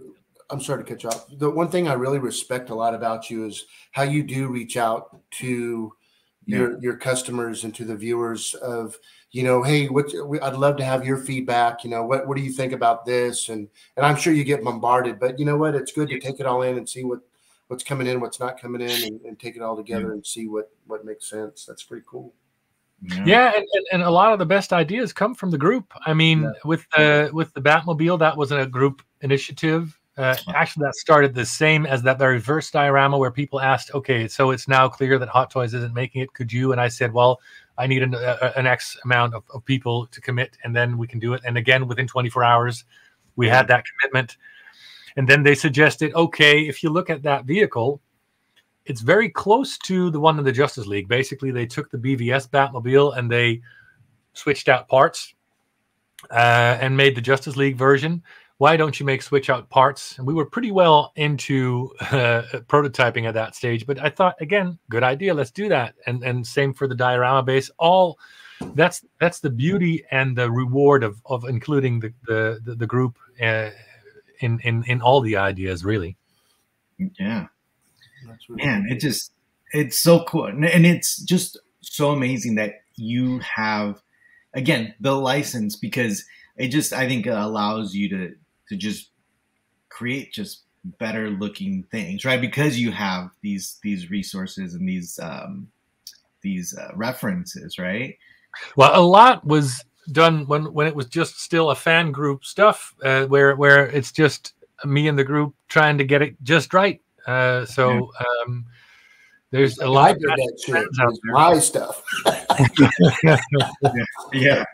I'm sorry to catch off. The one thing I really respect a lot about you is how you do reach out to your your customers and to the viewers of, you know, hey, what I'd love to have your feedback. You know, what what do you think about this? And and I'm sure you get bombarded, but you know what? It's good to take it all in and see what what's coming in, what's not coming in, and, and take it all together and see what what makes sense. That's pretty cool. Yeah, and, and, and a lot of the best ideas come from the group. I mean, Yeah. with the with the Batmobile, that was a group initiative. Uh, actually, that started the same as that very first diorama where people asked, "Okay, so it's now clear that Hot Toys isn't making it. Could you?" And I said, "Well, I need an, a, an X amount of, of people to commit, and then we can do it. And again, within 24 hours, we had that commitment. And then they suggested, okay, if you look at that vehicle, it's very close to the one in the Justice League. Basically, they took the BVS Batmobile and they switched out parts uh, and made the Justice League version. Why don't you make switch out parts? And we were pretty well into uh, prototyping at that stage, but I thought again, good idea. Let's do that. And and same for the diorama base. All that's that's the beauty and the reward of of including the the the, the group uh, in in in all the ideas, really. Yeah, really man, cool. it just it's so cool, and it's just so amazing that you have again the license because it just I think allows you to to just create just better looking things, right? Because you have these these resources and these um, these uh, references, right? Well, a lot was done when when it was just still a fan group stuff, uh, where where it's just me and the group trying to get it just right. Uh, so. Um, there's a lot of that shit. my stuff. yeah.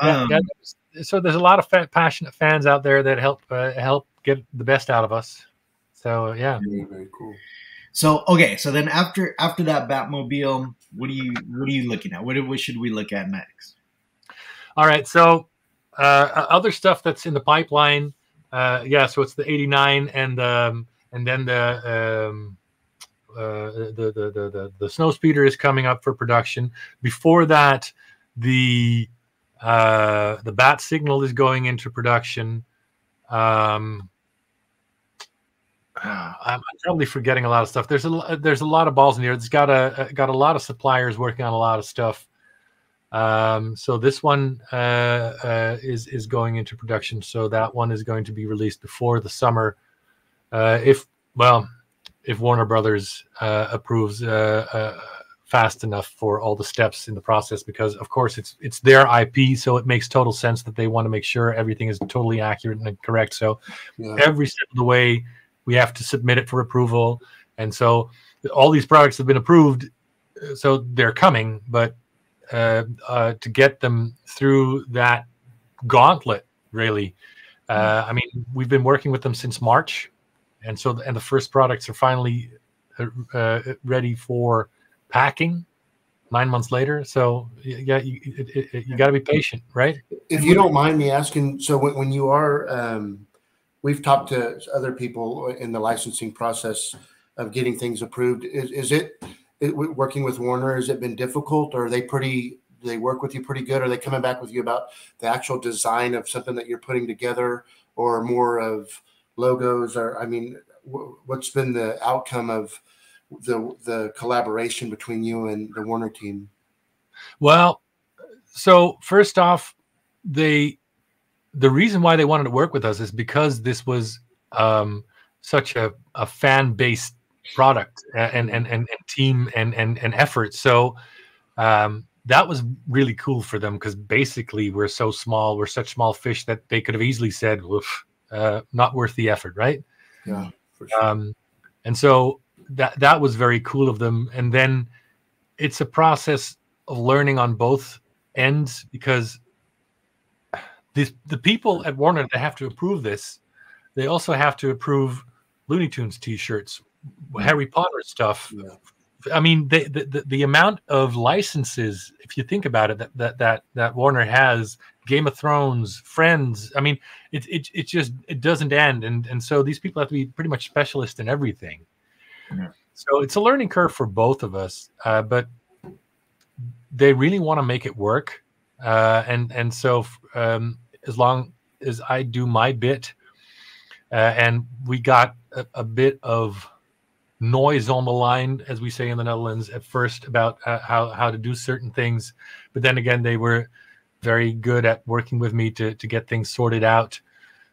Um, so there's a lot of passionate fans out there that help uh, help get the best out of us. So yeah. Very, very cool. So okay, so then after after that Batmobile, what do you what are you looking at? What, what should we look at next? All right, so uh, other stuff that's in the pipeline. Uh, yeah, so it's the 89 and um, and then the um, uh, the, the, the, the, the snow speeder is coming up for production. Before that, the uh, the bat signal is going into production. Um, I'm probably forgetting a lot of stuff. There's a there's a lot of balls in here. It's got a got a lot of suppliers working on a lot of stuff. Um, so this one uh, uh, is is going into production. So that one is going to be released before the summer. Uh, if well, if Warner Brothers uh, approves uh, uh, fast enough for all the steps in the process, because of course it's it's their IP, so it makes total sense that they want to make sure everything is totally accurate and correct. So yeah. every step of the way, we have to submit it for approval, and so all these products have been approved, so they're coming, but uh, uh, to get them through that gauntlet, really. Uh, I mean, we've been working with them since March, and so and the first products are finally uh, uh, ready for packing nine months later. So yeah, you, you got to be patient, right? If you don't mind me asking, so when, when you are, um, we've talked to other people in the licensing process of getting things approved. Is, is it, working with Warner? Has it been difficult, or are they pretty? Do they work with you pretty good? Are they coming back with you about the actual design of something that you're putting together, or more of logos or i mean what's been the outcome of the the collaboration between you and the warner team well so first off they the reason why they wanted to work with us is because this was um, such a, a fan based product and, and and and team and and and effort so um, that was really cool for them because basically we're so small we're such small fish that they could have easily said Woof, uh, not worth the effort, right? Yeah, for sure. Um, and so that that was very cool of them. And then it's a process of learning on both ends because the the people at Warner that have to approve this, they also have to approve Looney Tunes T-shirts, Harry Potter stuff. Yeah. I mean, the, the the amount of licenses, if you think about it, that that that that Warner has Game of Thrones, Friends. I mean, it it it just it doesn't end, and and so these people have to be pretty much specialists in everything. Yeah. So it's a learning curve for both of us, uh, but they really want to make it work, uh, and and so um, as long as I do my bit, uh, and we got a, a, bit of noise on the line, as we say in the Netherlands, at first about uh, how how to do certain things, but then again they were very good at working with me to to get things sorted out.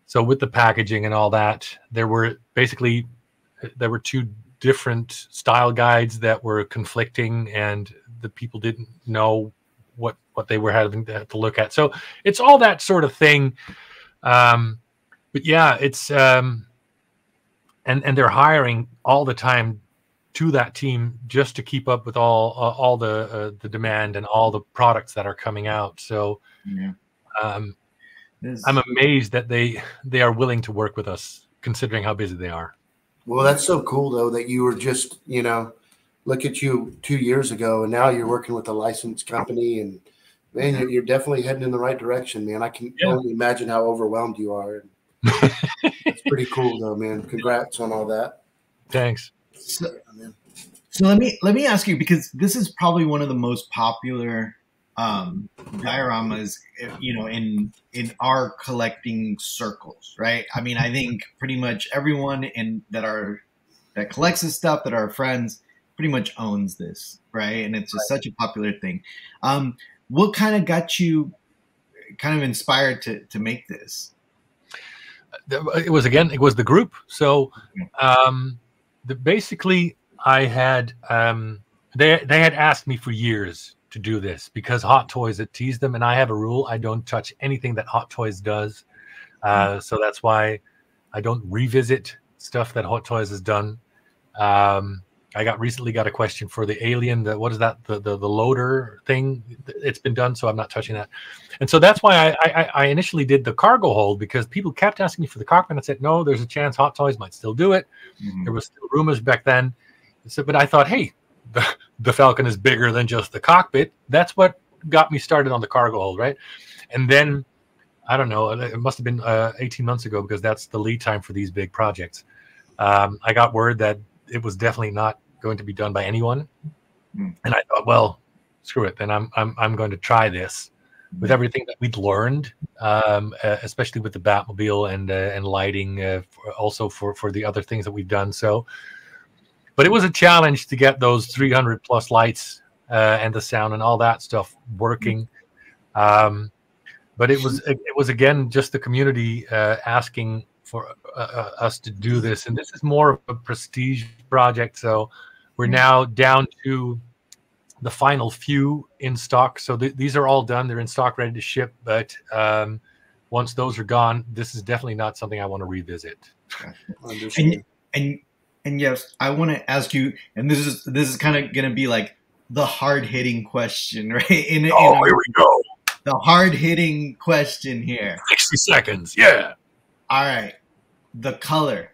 So with the packaging and all that, there were basically there were two different style guides that were conflicting, and the people didn't know what what they were having to, to look at. So it's all that sort of thing. Um, but yeah, it's um, and and they're hiring all the time to that team just to keep up with all uh, all the uh, the demand and all the products that are coming out. So Yeah. um, I'm amazed that they they are willing to work with us, considering how busy they are. Well, that's so cool though that you were just, you know, look at you two years ago, and now you're working with a licensed company, and man, you're, you're definitely heading in the right direction, man. I can Yeah. only imagine how overwhelmed you are. It's pretty cool though, man. Congrats on all that. Thanks. so, so let me let me ask you because this is probably one of the most popular um, dioramas, you know, in in our collecting circles, right? I mean, I think pretty much everyone in that are that collects this stuff that are friends pretty much owns this, right? And it's just such a popular thing. Um, what kind of got you kind of inspired to to make this? It was again it was the group. So um the, basically i had um they they had asked me for years to do this because hot toys had teased them. And i have a rule i don't touch anything that hot toys does. Uh so that's why i don't revisit stuff that hot toys has done. Um i got recently got a question for the alien the what is that the the, the loader thing it's been done so i'm not touching that and so that's why I, I, I initially did the cargo hold because people kept asking me for the cockpit. I said, no, there's a chance Hot Toys might still do it. There was still rumors back then. So, but I thought, hey, the, the Falcon is bigger than just the cockpit. That's what got me started on the cargo hold, right? And then I don't know, it must have been uh, 18 months ago because that's the lead time for these big projects. Um, I got word that it was definitely not going to be done by anyone, Mm. and I thought, well, screw it, then I'm I'm I'm going to try this with everything that we'd learned, um, uh, especially with the Batmobile and uh, and lighting, uh, for, also for for the other things that we've done. So, but it was a challenge to get those 300 plus lights uh, and the sound and all that stuff working. Um, but it was it was again just the community uh, asking for uh, uh, us to do this, and this is more of a prestige project. So we're now down to the final few in stock. So th- these are all done; they're in stock, ready to ship. But um, once those are gone, this is definitely not something I want to revisit. Understand. And and and yes, I want to ask you, and this is this is kind of going to be like the hard hitting question, right? In, in Oh, our- here we go. the hard hitting question here. 60 seconds. Yeah. All right, the color.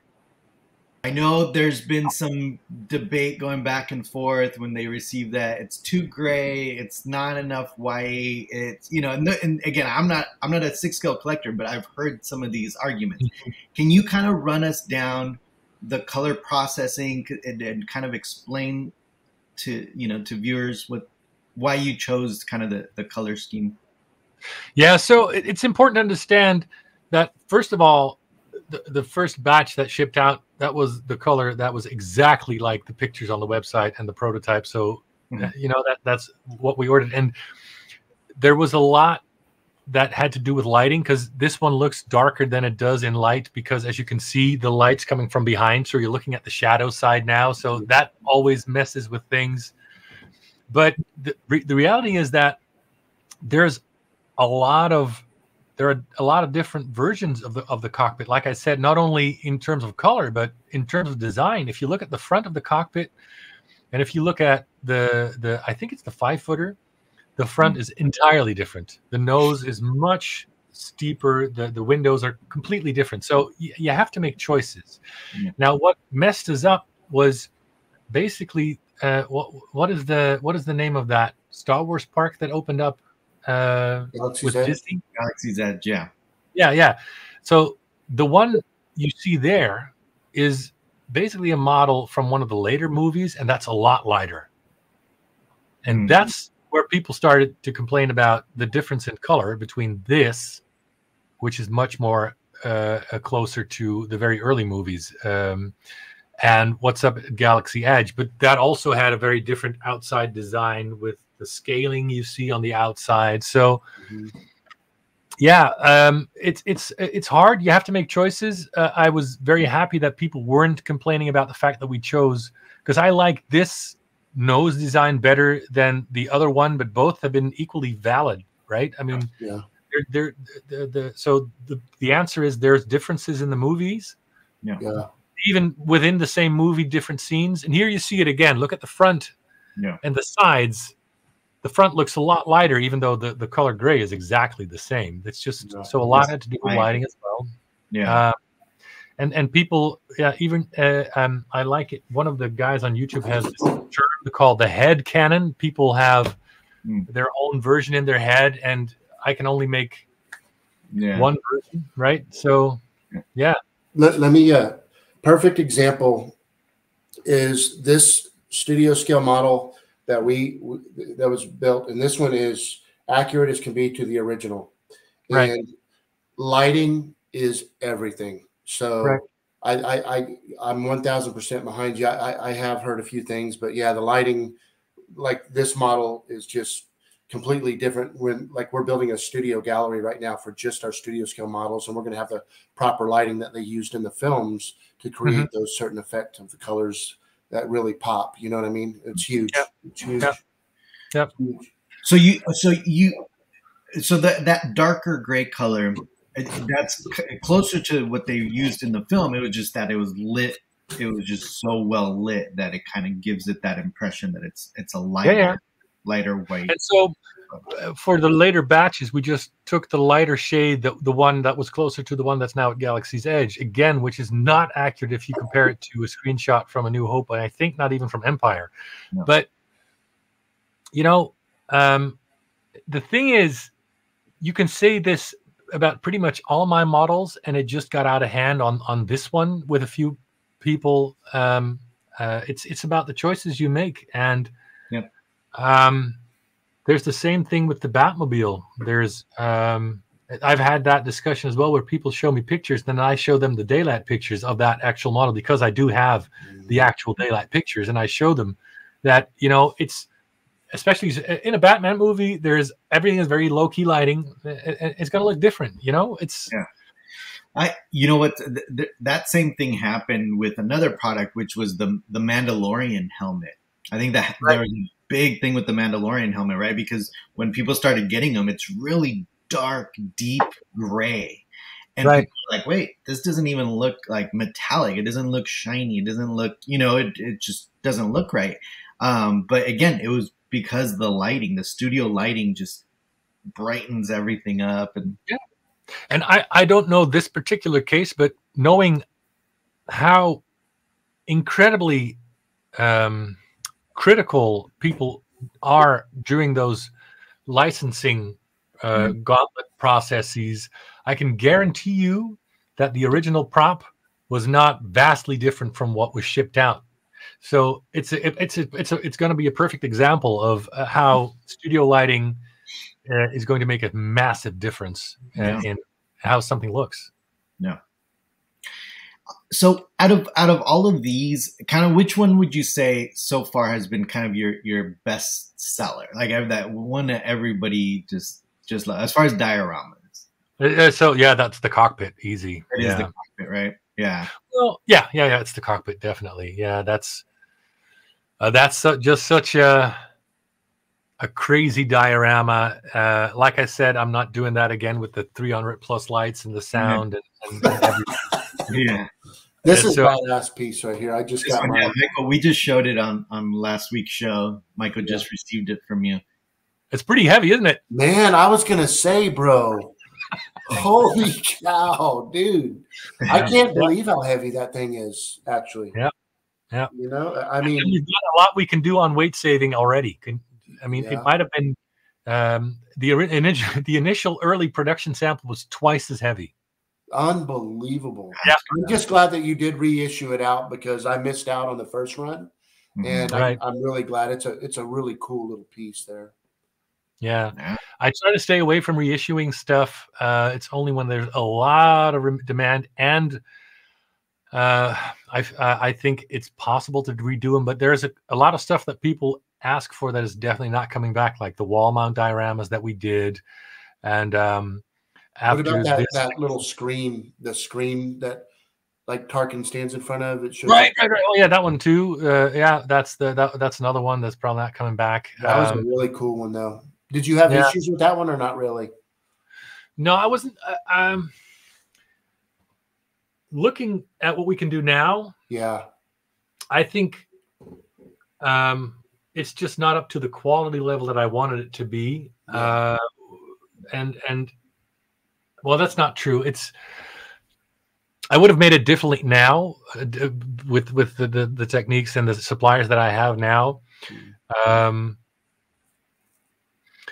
I know there's been some debate going back and forth when they receive that it's too gray, it's not enough white. It's you know, and, and again, I'm not I'm not a six scale collector, but I've heard some of these arguments. Mm-hmm. Can you kind of run us down the color processing and, and kind of explain to you know to viewers what why you chose kind of the, the color scheme? Yeah, so it's important to understand that first of all, the, the first batch that shipped out, that was the color that was exactly like the pictures on the website and the prototype. So Mhm. uh, you know that that's what we ordered, and there was a lot that had to do with lighting because this one looks darker than it does in light because as you can see the lights coming from behind. So you're looking at the shadow side now. So that always messes with things. But the, re- the reality is that there's a lot of there are a lot of different versions of the of the cockpit. Like i said not only in terms of color but in terms of design. If you look at the front of the cockpit and if you look at the the i think it's the five footer the front is entirely different. The nose is much steeper. The the windows are completely different. So y- you have to make choices. Yeah. now what messed us up was basically uh, what what is the what is the name of that Star Wars park that opened up uh, with Edge? Disney? Galaxy's Edge, yeah. Yeah, yeah. So the one you see there is basically a model from one of the later movies, and that's a lot lighter. And Hmm. that's where people started to complain about the difference in color between this, which is much more uh, uh, closer to the very early movies, um, and what's up at Galaxy Edge. But that also had a very different outside design with the scaling you see on the outside. So Mhm. yeah um it's it's it's hard you have to make choices uh, i was very happy that people weren't complaining about the fact that we chose because i like this nose design better than the other one but both have been equally valid right i mean Yeah. they're, they're the, the so the, the answer is there's differences in the movies yeah. Yeah. even within the same movie, different scenes. And here you see it again. Look at the front Yeah. and the sides. The front looks a lot lighter, even though the, the color gray is exactly the same. It's just Yeah. so a lot It's had to do with lighting as well. Yeah. Uh, and and people, yeah, even uh, um, I like it. One of the guys on YouTube has this term called the head canon. People have Mm. their own version in their head, and I can only make yeah. one version, right? So, yeah, let, let me uh perfect example is this studio scale model that we that was built and this one is accurate as can be to the original Right. and lighting is everything so Right. I, I i i'm 1000% behind you I, I have heard a few things but yeah the lighting like this model is just completely different when like we're building a studio gallery right now for just our studio scale models and we're going to have the proper lighting that they used in the films to create Mm-hmm. those certain effects of the colors that really pop. You know what I mean? It's huge. Yep. It's huge. Yep. Yep. Huge. So you, so you, so that that darker gray color, that's closer to what they used in the film. It was just that it was lit. It was just so well lit that it kind of gives it that impression that it's it's a lighter, yeah. lighter white. And so for the later batches, we just took the lighter shade, the, the one that was closer to the one that's now at Galaxy's Edge, again, which is not accurate if you compare it to a screenshot from A New Hope, and I think not even from Empire. No. But, you know, um, the thing is, you can say this about pretty much all my models, and it just got out of hand on on this one with a few people. Um, uh, it's it's about the choices you make, and Yep. um, there's the same thing with the Batmobile. There's um, I've had that discussion as well, where people show me pictures, then I show them the daylight pictures of that actual model because I do have the actual daylight pictures, and I show them that you know it's especially in a Batman movie. There's everything is very low key lighting. It- it- It's gonna look different, you know. It's Yeah. I, you know what? Th- th- that same thing happened with another product, which was the the Mandalorian helmet. I think that Right. there was big thing with the Mandalorian helmet, right? Because when people started getting them, it's really dark, deep gray, and Right. people are like, wait, this doesn't even look like metallic. It doesn't look shiny. It doesn't look, you know, it it just doesn't look right. Um, but again, it was because the lighting, the studio lighting, just brightens everything up and yeah. and I, I don't know this particular case, but knowing how incredibly um, critical people are during those licensing uh, gauntlet processes, I can guarantee you that the original prop was not vastly different from what was shipped out. So it's a, it's a, it's a, it's going to be a perfect example of uh, how studio lighting uh, is going to make a massive difference uh, Yeah. in how something looks. So out of out of all of these kind of which one would you say so far has been kind of your your best seller like I have that one that everybody just just as far as dioramas Uh, uh, so yeah, that's the cockpit. Easy. it is yeah. the cockpit right yeah Well, yeah, yeah, yeah. It's the cockpit, definitely. Yeah, that's uh, that's su- just such a a crazy diorama. Uh, like I said, I'm not doing that again with the 300 plus lights and the sound and, and, and everything. yeah This is so- my last piece right here. I just got one, yeah. Michael, we just showed it on on last week's show michael just received it from you It's pretty heavy, isn't it? Man, I was gonna say, bro. Holy cow, dude! I can't believe how heavy that thing is. Actually, Yeah. Yeah. You know, I mean, we've got a lot we can do on weight saving already. Can, I mean, Yeah. it might have been um, the ori- the initial early production sample was twice as heavy. Unbelievable. Yeah. I'm just glad that you did reissue it out because I missed out on the first run, Mhm. and Right. I, I'm really glad it's a it's a really cool little piece there. Yeah. Yeah. I try to stay away from reissuing stuff. Uh, it's only when there's a lot of rem- demand, and uh, I uh, I think it's possible to redo them. But there's a, a lot of stuff that people ask for that is definitely not coming back, like the wall mount dioramas that we did, and um, What about that, this, that little screen, the screen that like Tarkin stands in front of? It shows right, right, right. Oh yeah, that one too. Uh, yeah, that's the that, that's another one that's probably not coming back. That was a Um, really cool one, though. Did you have yeah. issues with that one or not really? no, I wasn't. Uh, um, looking at what we can do now, Yeah. I think um, it's just not up to the quality level that I wanted it to be. Yeah. Uh, and and well, that's not true. It's I would have made it differently now uh, with with the, the the techniques and the suppliers that I have now. Um,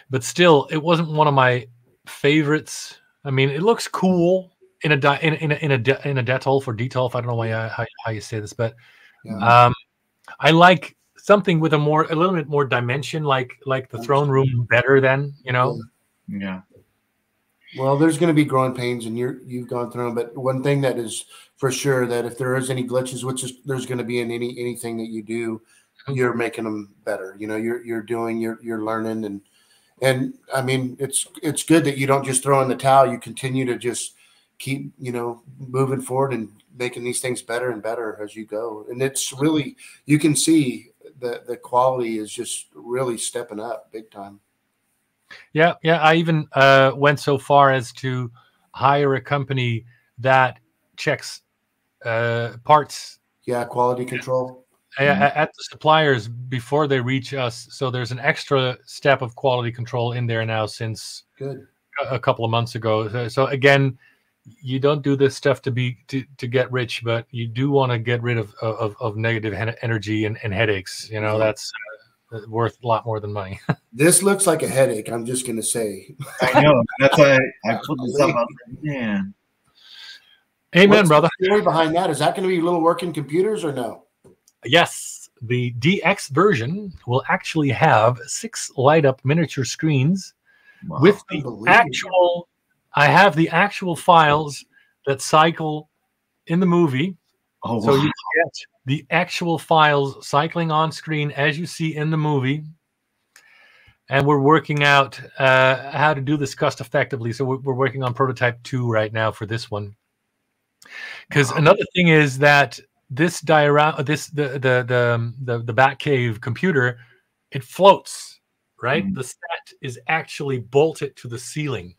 but still, it wasn't one of my favorites. I mean, it looks cool in a di- in, a- in a in a de- in a detolf or detolf. I don't know why uh, how, how you say this, but Yeah. um, I like something with a more a little bit more dimension, like like the throne room better than you know. Yeah. Well, there's going to be growing pains, and you're you've gone through them. But one thing that is for sure that if there is any glitches, which is there's going to be in any anything that you do, Mhm. you're making them better. You know, you're you're doing, you're you're learning, and and I mean, it's it's good that you don't just throw in the towel. You continue to just keep you know moving forward and making these things better and better as you go. And it's really you can see the the quality is just really stepping up big time. Yeah, yeah. I even uh, went so far as to hire a company that checks uh, parts Yeah, quality control. a- a- at the suppliers before they reach us. So there's an extra step of quality control in there now since Good. a, couple of months ago. So, again, you don't do this stuff to be to, to get rich, but you do want to get rid of of, of negative energy and, and headaches. You know Mhm. that's uh, Uh, worth a lot more than money. This looks like a headache. I'm just going to say. I know. That's why I, I pulled this up. I was like, man. Amen, What's brother. The theory behind that is that going to be little working computers or no? Yes, the DX version will actually have six light up miniature screens Wow. with the actual. I have the actual files that cycle in the movie, oh, so wow. you get the actual files cycling on screen as you see in the movie. And we're working out uh, how to do this cost effectively. So we're, we're working on prototype two right now for this one. Because Wow. another thing is that this diorama, this the the the um, the, the Batcave computer, it floats, right? Mhm. The set is actually bolted to the ceiling.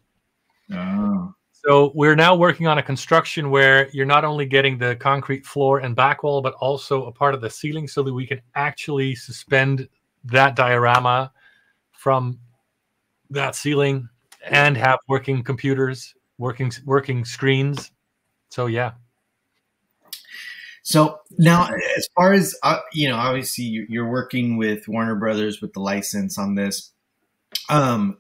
Oh. So we're now working on a construction where you're not only getting the concrete floor and back wall, but also a part of the ceiling, so that we can actually suspend that diorama from that ceiling and have working computers, working working screens. So yeah, So now, as far as uh, you know, obviously you- you're working with Warner Brothers with the license on this. Um,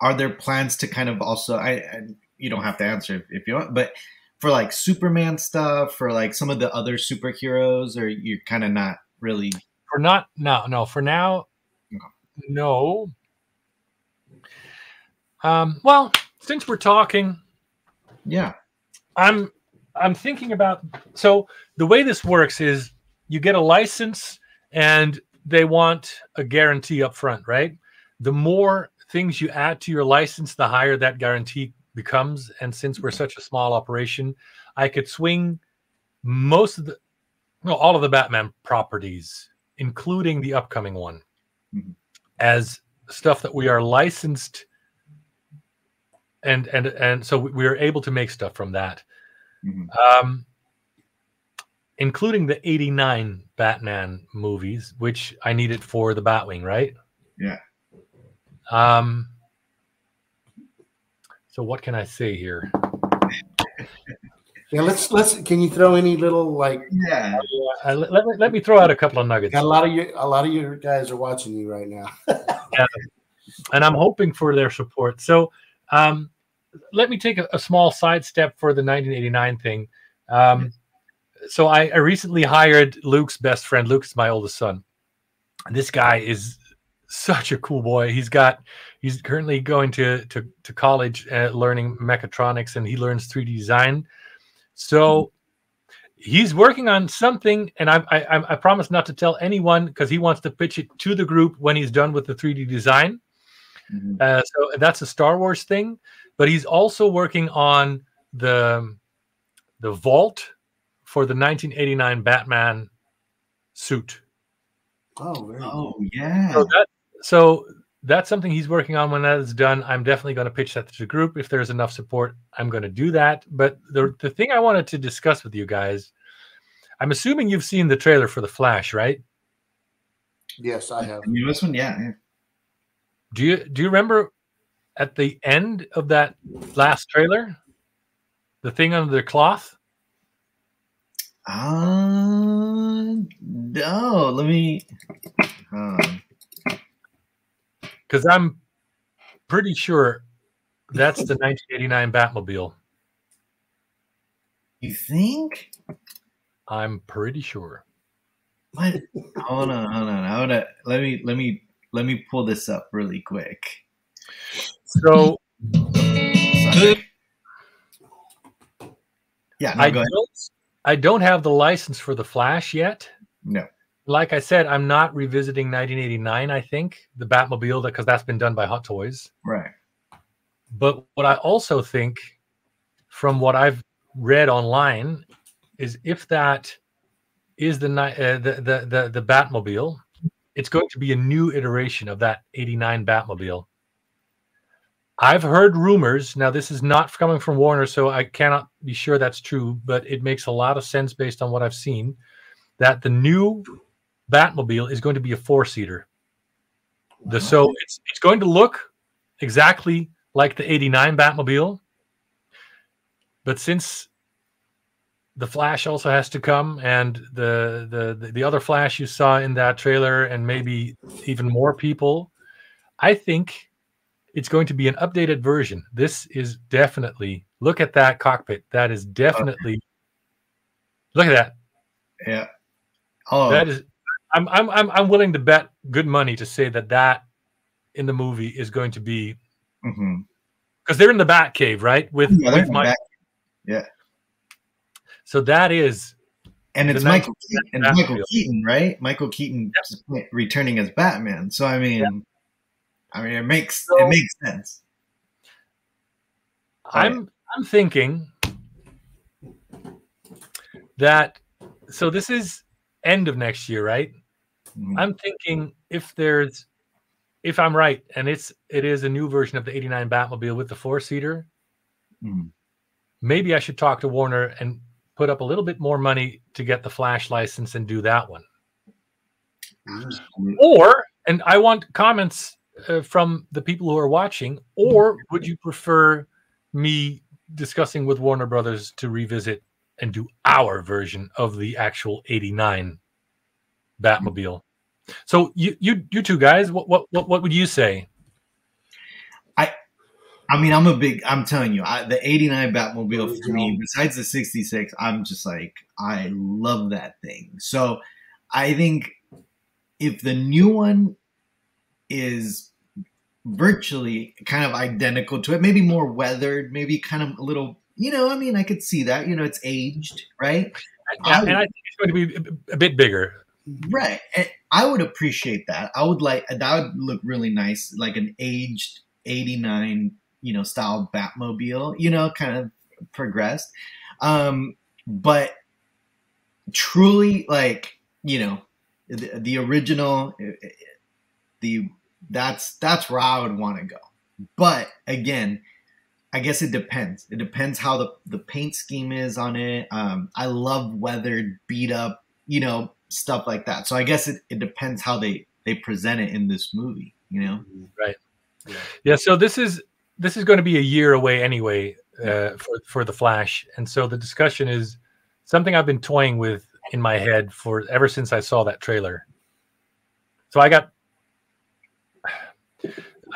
are there plans to kind of also? I, I you don't have to answer if, if you want, but for like Superman stuff, for like some of the other superheroes, or you're kind of not really. for not no no for now, no. Um, well, since we're talking, Yeah. I'm I'm thinking about so the way this works is you get a license and they want a guarantee up front, right? The more things you add to your license, the higher that guarantee becomes. And since we're such a small operation, I could swing most of the well, all of the Batman properties, including the upcoming one, Mhm. as stuff that we are licensed and and and so we- are able to make stuff from that Mhm. um, including the 89 Batman movies, which I needed for the Batwing, right? Yeah. Um, so what can I say here? Yeah, let's let's. Can you throw any little like? Yeah. Uh, let, let, me, let me throw out a couple of nuggets. Got a lot of you. A lot of you guys are watching you right now. yeah. and I'm hoping for their support. So, um, let me take a, a small sidestep for the 1989 thing. Um, so, I, I recently hired Luke's best friend. Luke's my oldest son. This guy is such a cool boy. He's got he's currently going to to, to college uh, learning mechatronics, and he learns 3D design. So. He's working on something, and I, I I promise not to tell anyone because he wants to pitch it to the group when he's done with the 3D design. Mhm. Uh, so that's a Star Wars thing, but he's also working on the the vault for the 1989 Batman suit. Oh, very Oh yeah. So that so that's something he's working on. When that is done, I'm definitely going to pitch that to the group. If there's enough support, I'm going to do that. But the the thing I wanted to discuss with you guys, I'm assuming you've seen the trailer for the Flash, right? Yes, I have. The newest one, yeah. yeah. Do you do you remember at the end of that last trailer, the thing under the cloth? Uh, no. Let me. Um, Because I'm pretty sure that's the 1989 Batmobile. you think? I'm pretty sure. What? hold on, hold on. I wanna let me let me let me pull this up really quick. So Yeah, no, I don't I don't have the license for the Flash yet. No. Like I said, I'm not revisiting 1989. I think the Batmobile because that's been done by Hot Toys. Right. But what I also think, from what I've read online, is if that is the uh, the, the the the Batmobile, it's going to be a new iteration of that '89 Batmobile. I've heard rumors. Now, this is not coming from Warner, so I cannot be sure that's true, but it makes a lot of sense based on what I've seen. That the new Batmobile is going to be a four-seater. The so it's it's going to look exactly like the 89 Batmobile. But since the Flash also has to come and the, the the the other Flash you saw in that trailer and maybe even more people, I think it's going to be an updated version. This is definitely look at that cockpit. That is definitely look at that. Yeah. Oh, That is I'm I'm I'm I'm willing to bet good money to say that that in the movie is going to be mm-hmm. because they're in the Bat Cave, right? With, Yeah, with in Mike. back- yeah. So that is and it's Michael Keaton, and it's Michael Keaton, right? Michael Keaton returning as Batman. So I mean, I mean, it makes So- it makes sense. I'm I'm thinking that so this is end of next year, right? Mhm. I'm thinking if there's if I'm right and it's it is a new version of the 89 Batmobile with the four seater, Mhm. maybe I should talk to Warner and put up a little bit more money to get the flash license and do that one. Or and I want comments uh, from the people who are watching or would you prefer me discussing with Warner Brothers to revisit and do our version of the actual 89 Batmobile. So you you you two guys, what what what, what would you say? I I mean, I'm a big. I'm telling you, I, the '89 Batmobile for me, besides the '66, I'm just like I love that thing. So I think if the new one is virtually kind of identical to it, maybe more weathered, maybe kind of a little. You know, I mean, I could see that. You know, it's aged, right? Yeah, and I think it's going to be a- a bit bigger. Right. And I would appreciate that. I would like that would look really nice, like an aged 89, you know, style Batmobile, you know, kind of progressed. Um, but truly like, you know, the, the original the that's that's where I would want to go. But again, I guess it depends. It depends how the, the paint scheme is on it. Um, I love weathered, beat up, you know, stuff like that. So I guess it, it depends how they, they present it in this movie, you know? Right. Yeah, so this is this is going to be a year away anyway uh, for for the Flash, and so the discussion is something I've been toying with in my head for ever since I saw that trailer. So I got,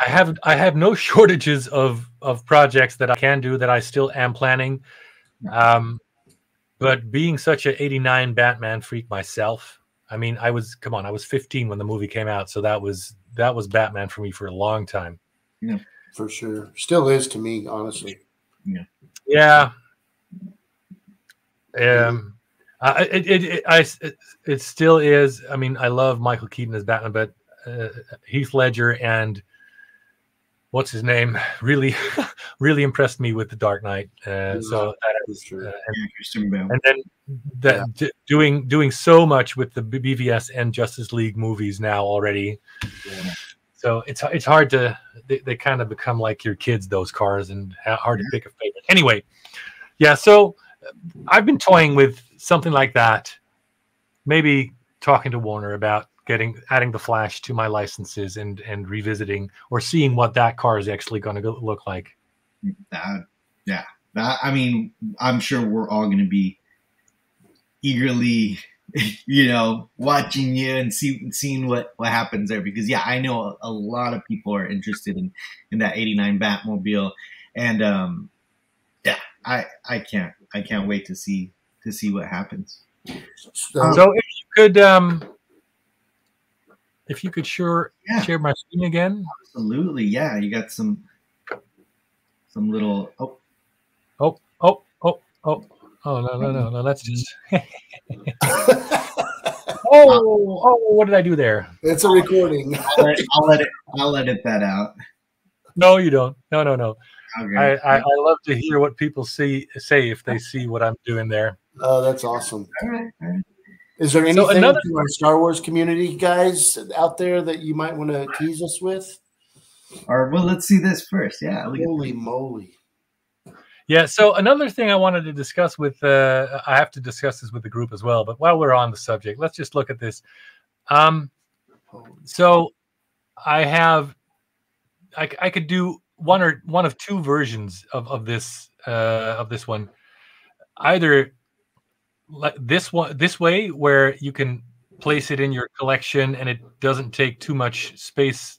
I have I have no shortages of of projects that I can do that I still am planning, um, but being such a '89 Batman freak myself, I mean, I was come on, I was 15 when the movie came out, so that was that was Batman for me for a long time. Yeah, for sure. Still is to me, honestly. Yeah. Yeah. Um, I, it, it, it, I, it, it still is. I mean, I love Michael Keaton as Batman, but uh, Heath Ledger and what's his name really, really impressed me with The Dark Knight. Uh, so, For sure. uh, Yeah, Christian Bale. and then that d- doing doing so much with the BVS and Justice League movies now already. Yeah. So it's it's hard to they, they kind of become like your kids those cars and hard to pick a favorite. Anyway, yeah. So I've been toying with something like that. Maybe talking to Warner about getting adding the flash to my licenses and and revisiting or seeing what that car is actually going to look like. That, yeah, that, I mean, I'm sure we're all going to be eagerly, you know, watching you and see, seeing what what happens there because yeah, I know a, a lot of people are interested in in that '89 Batmobile, and um, yeah, I I can't I can't wait to see to see what happens. So, so if you could um if you could sure yeah. share my screen again. Absolutely. Yeah, you got some some little oh oh oh oh oh oh no no no no that's just oh oh what did I do there? It's a recording. I'll, let, I'll let it I'll edit that out. No, you don't. No, no, no. Okay. I, I, I, love to hear what people see say if they see what I'm doing there. Oh, that's awesome. All right. All right. Is there anything so another, to our Star Wars community guys out there that you might want to tease us with? Or well, let's see this first. Yeah. Holy moly. Yeah. So another thing I wanted to discuss with uh, I have to discuss this with the group as well. But while we're on the subject, let's just look at this. Um, so I have I, I could do one or one of two versions of of this uh, of this one. Either like this one this way where you can place it in your collection and it doesn't take too much space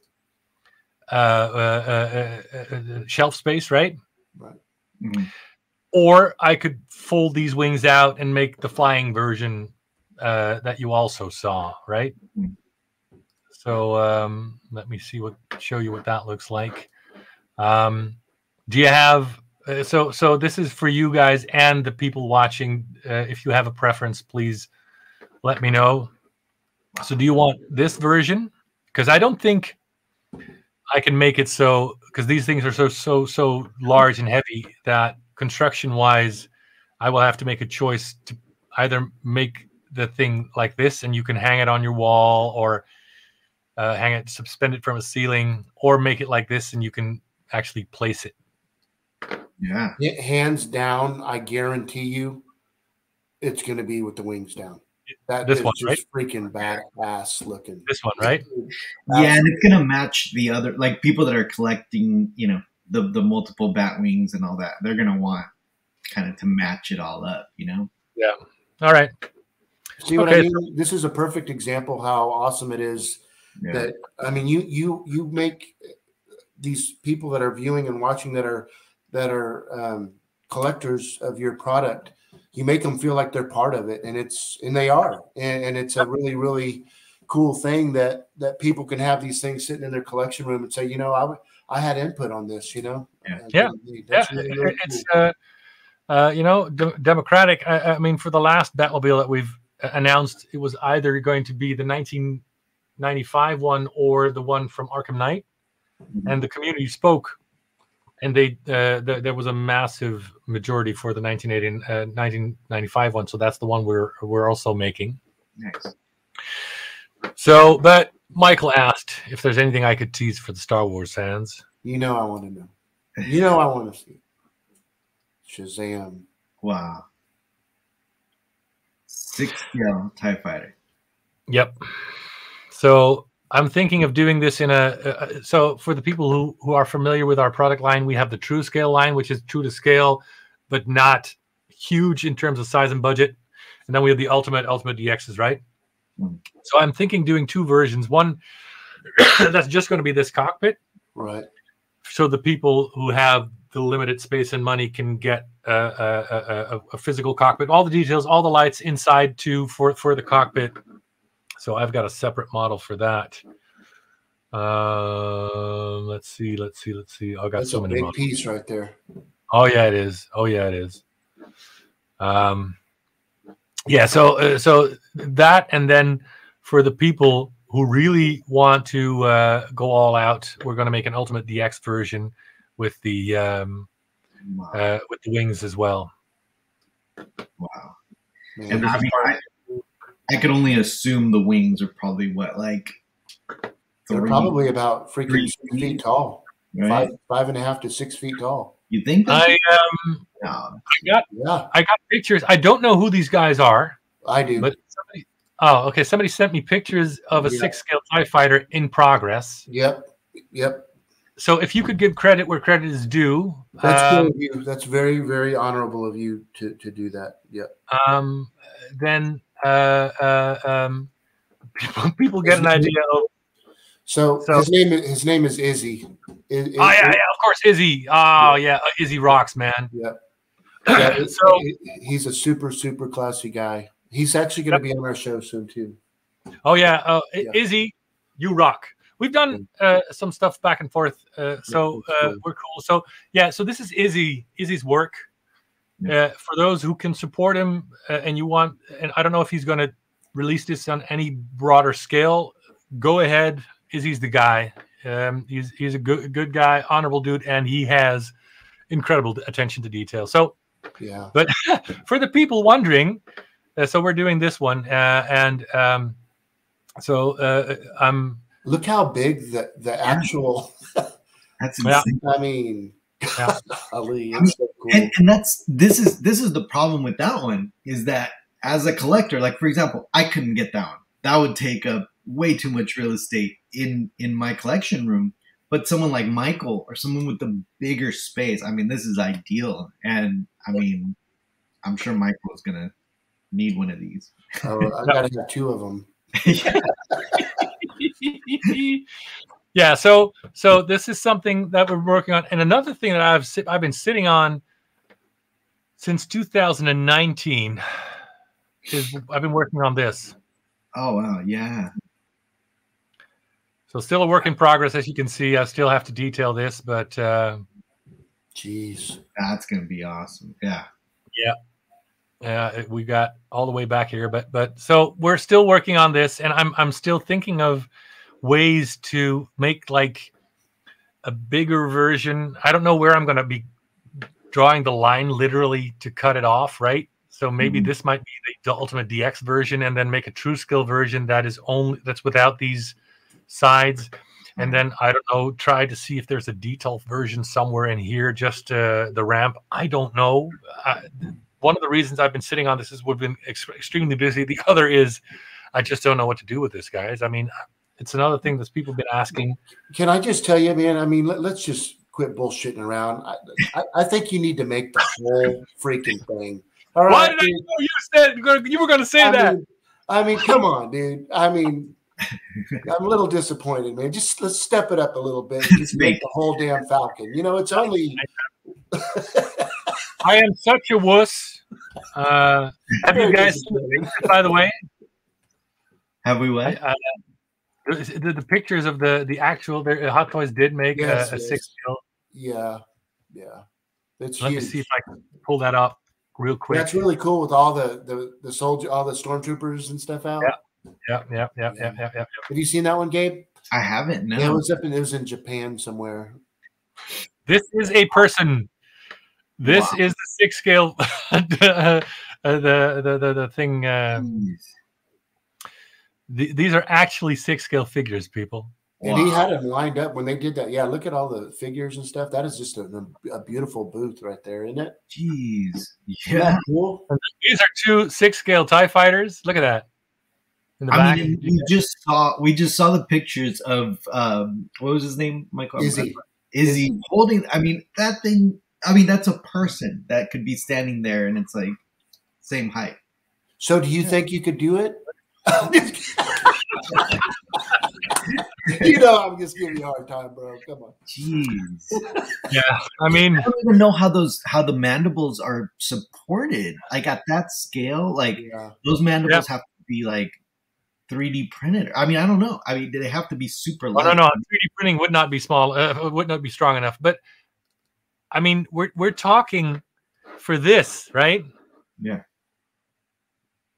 uh, uh, uh, uh, uh shelf space right right mm-hmm. or i could fold these wings out and make the flying version that you also saw right mm-hmm. so um, let me see what show you what that looks like um, do you have uh, so so this is for you guys and the people watching. Uh, if you have a preference, please let me know. So do you want this version? Because I don't think I can make it so because these things are so so so large and heavy that construction wise, I will have to make a choice to either make the thing like this and you can hang it on your wall or uh, hang it suspend it from a ceiling or make it like this and you can actually place it yeah. Hands down, I guarantee you it's going to be with the wings down. That this one, just right? freaking badass looking. This one, right? Yeah, and it's gonna match the other like people that are collecting, you know, the the multiple bat wings and all that. They're gonna want kind of to match it all up, you know. Yeah. All right. See what okay. I mean? This is a perfect example how awesome it is. Yeah. That I mean, you you you make these people that are viewing and watching that are that are um, collectors of your product you make them feel like they're part of it and it's and they are and, and, it's a really really cool thing that that people can have these things sitting in their collection room and say you know i i had input on this you know yeah yeah, yeah. Really, really it's cool. uh, uh, you know d- democratic I, I, mean for the last batmobile that we've announced it was either going to be the 1995 one or the one from arkham knight mm-hmm. and the community spoke and they uh, th- there was a massive majority for the 1980 uh, 1995 one so that's the one we're we're also making. Nice. So but michael asked if there's anything i could tease for the star wars fans. You know i want to know. You know i want to see shazam. Wow. Six scale tie fighter. Yep. So I'm thinking of doing this in a, a, so for the people who who are familiar with our product line, we have the True Scale line, which is true to scale, but not huge in terms of size and budget, and then we have the Ultimate Ultimate DXs, right? Mm. So I'm thinking doing two versions. One that's just going to be this cockpit, right? So the people who have the limited space and money can get a, a, a, a physical cockpit, all the details, all the lights inside too for for the cockpit so I've got a separate model for that. Um, let's see, let's see, let's see. I've got That's so many big models. piece right there. Oh yeah, it is. Oh yeah, it is. Um, yeah. So uh, so that, and then for the people who really want to uh, go all out, we're going to make an Ultimate DX version with the um, wow. uh, with the wings as well. Wow. Man, and I, mean, I, I could only assume the wings are probably what like They're probably about freaking six feet tall, right? five five and a half to six feet tall. You think? I um, no. I got yeah, I got pictures. I don't know who these guys are. I do, but somebody, oh, okay. Somebody sent me pictures of a yeah. six scale Tie Fighter in progress. Yep, yep. So if you could give credit where credit is due, that's um, you. That's very, very honorable of you to to do that. Yep. Um, then uh, uh, um, people people get an idea of so, so, his name his name is Izzy. Is, is, oh yeah, yeah, of course, Izzy. Oh yeah, yeah uh, Izzy rocks, man. Yeah. yeah so he's a super super classy guy. He's actually going to yep. be on our show soon too. Oh yeah, uh, yeah. Izzy, you rock. We've done uh, some stuff back and forth, uh, so uh, we're cool. So yeah, so this is Izzy Izzy's work. Uh, for those who can support him, and you want, and I don't know if he's going to release this on any broader scale. Go ahead, Izzy's the guy. Um, he's he's a good good guy, honorable dude, and he has incredible attention to detail. So, yeah. But for the people wondering, uh, so we're doing this one, uh, and um, so uh, I'm. Look how big the the actual. That's insane. I mean, yeah. Ali, I mean, so cool. and, and that's this is this is the problem with that one is that as a collector, like for example, I couldn't get that one. That would take up way too much real estate in in my collection room but someone like michael or someone with the bigger space i mean this is ideal and i mean i'm sure michael is gonna need one of these oh, i gotta have two of them yeah so so this is something that we're working on and another thing that i've i've been sitting on since 2019 is i've been working on this oh wow yeah so still a work in progress, as you can see. I still have to detail this, but uh, jeez, that's gonna be awesome. Yeah, yeah, yeah. We got all the way back here, but but so we're still working on this, and I'm I'm still thinking of ways to make like a bigger version. I don't know where I'm gonna be drawing the line literally to cut it off, right? So maybe mm-hmm. this might be the, ultimate DX version, and then make a true scale version that is only that's without these sides. And then I don't know, try to see if there's a detailed version somewhere in here, just uh, the ramp. I don't know. Uh, one of the reasons I've been sitting on this is we've been ex- extremely busy. The other is I just don't know what to do with this, guys. I mean, it's another thing that people have been asking. Can I just tell you, man? I mean, let, us just quit bullshitting around. I, I, I, think you need to make the whole freaking thing. All right. Why did dude. I know you said you were going to say I that? Mean, I mean, come on, dude. I mean, I'm a little disappointed, man. Just let's step it up a little bit. Just make the whole damn Falcon. You know, it's only. I am such a wuss. Uh, have you guys seen the by the way? Have we what? Uh, the, the, pictures of the the actual the Hot Toys did make yes, a, a yes. six scale. Yeah, yeah. It's Let huge. me see if I can pull that up real quick. That's really cool with all the the the soldier, all the stormtroopers and stuff out. Yeah. Yeah, yeah, yeah, yeah, yeah, yeah. Have you seen that one, Gabe? I haven't. No, yeah, it was up in it was in Japan somewhere. This is a person. This wow. is the six scale. the, the, the the the thing. Uh, the, these are actually six scale figures, people. And wow. he had them lined up when they did that. Yeah, look at all the figures and stuff. That is just a, a beautiful booth right there, isn't it? Jeez. Yeah. Cool? These are two six scale TIE fighters. Look at that in the I back. Mean, we just saw we just saw the pictures of um, what was his name, Michael Izzy. Izzy holding. I mean, that thing. I mean, that's a person that could be standing there, and it's like same height. So, do you yeah. think you could do it? you know, I'm just giving you a hard time, bro. Come on. Jeez. Yeah, I mean, I don't even know how those how the mandibles are supported. Like at that scale, like yeah. those mandibles yeah. have to be like 3D printed? I mean, I don't know. I mean, do they have to be super light? No, no, no. 3D printing would not be small, uh, would not be strong enough. But I mean, we're we're talking for this, right? Yeah.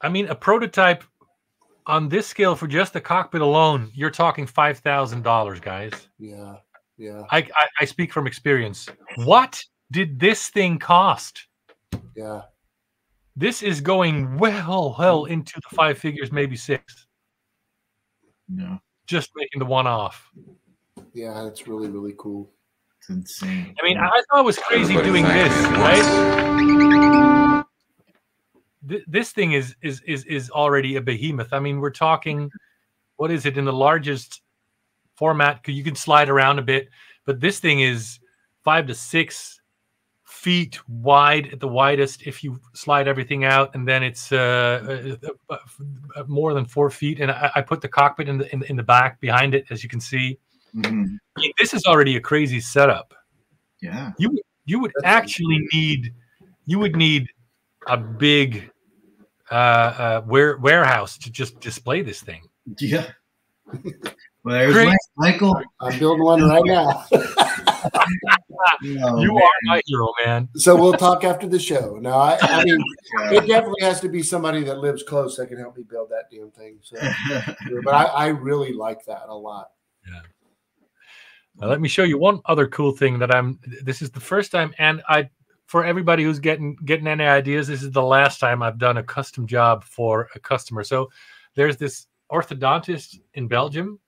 I mean, a prototype on this scale for just the cockpit alone, you're talking five thousand dollars, guys. Yeah, yeah. I, I I speak from experience. What did this thing cost? Yeah. This is going well, well into the five figures, maybe six. No. just making the one off. Yeah, that's really really cool. It's insane. I mean, I thought it was crazy doing this, right? Th- This thing is is is is already a behemoth. I mean, we're talking, what is it in the largest format? You can slide around a bit, but this thing is five to six feet wide at the widest if you slide everything out, and then it's uh, uh, uh, more than four feet. And I, I put the cockpit in the, in the in the back behind it, as you can see. Mhm. I mean, this is already a crazy setup Yeah. you would you would actually need you would need a big uh, uh ware, warehouse to just display this thing Yeah. Well, there's Great. Michael. I'm building one right now. No, you man. are my hero man so we'll talk after the show. No, I, I mean Yeah. it definitely has to be somebody that lives close that can help me build that damn thing. So, but I, I really like that a lot. now, let me show you one other cool thing that i'm this is the first time and i for everybody who's getting getting any ideas this is the last time i've done a custom job for a customer so there's this orthodontist in belgium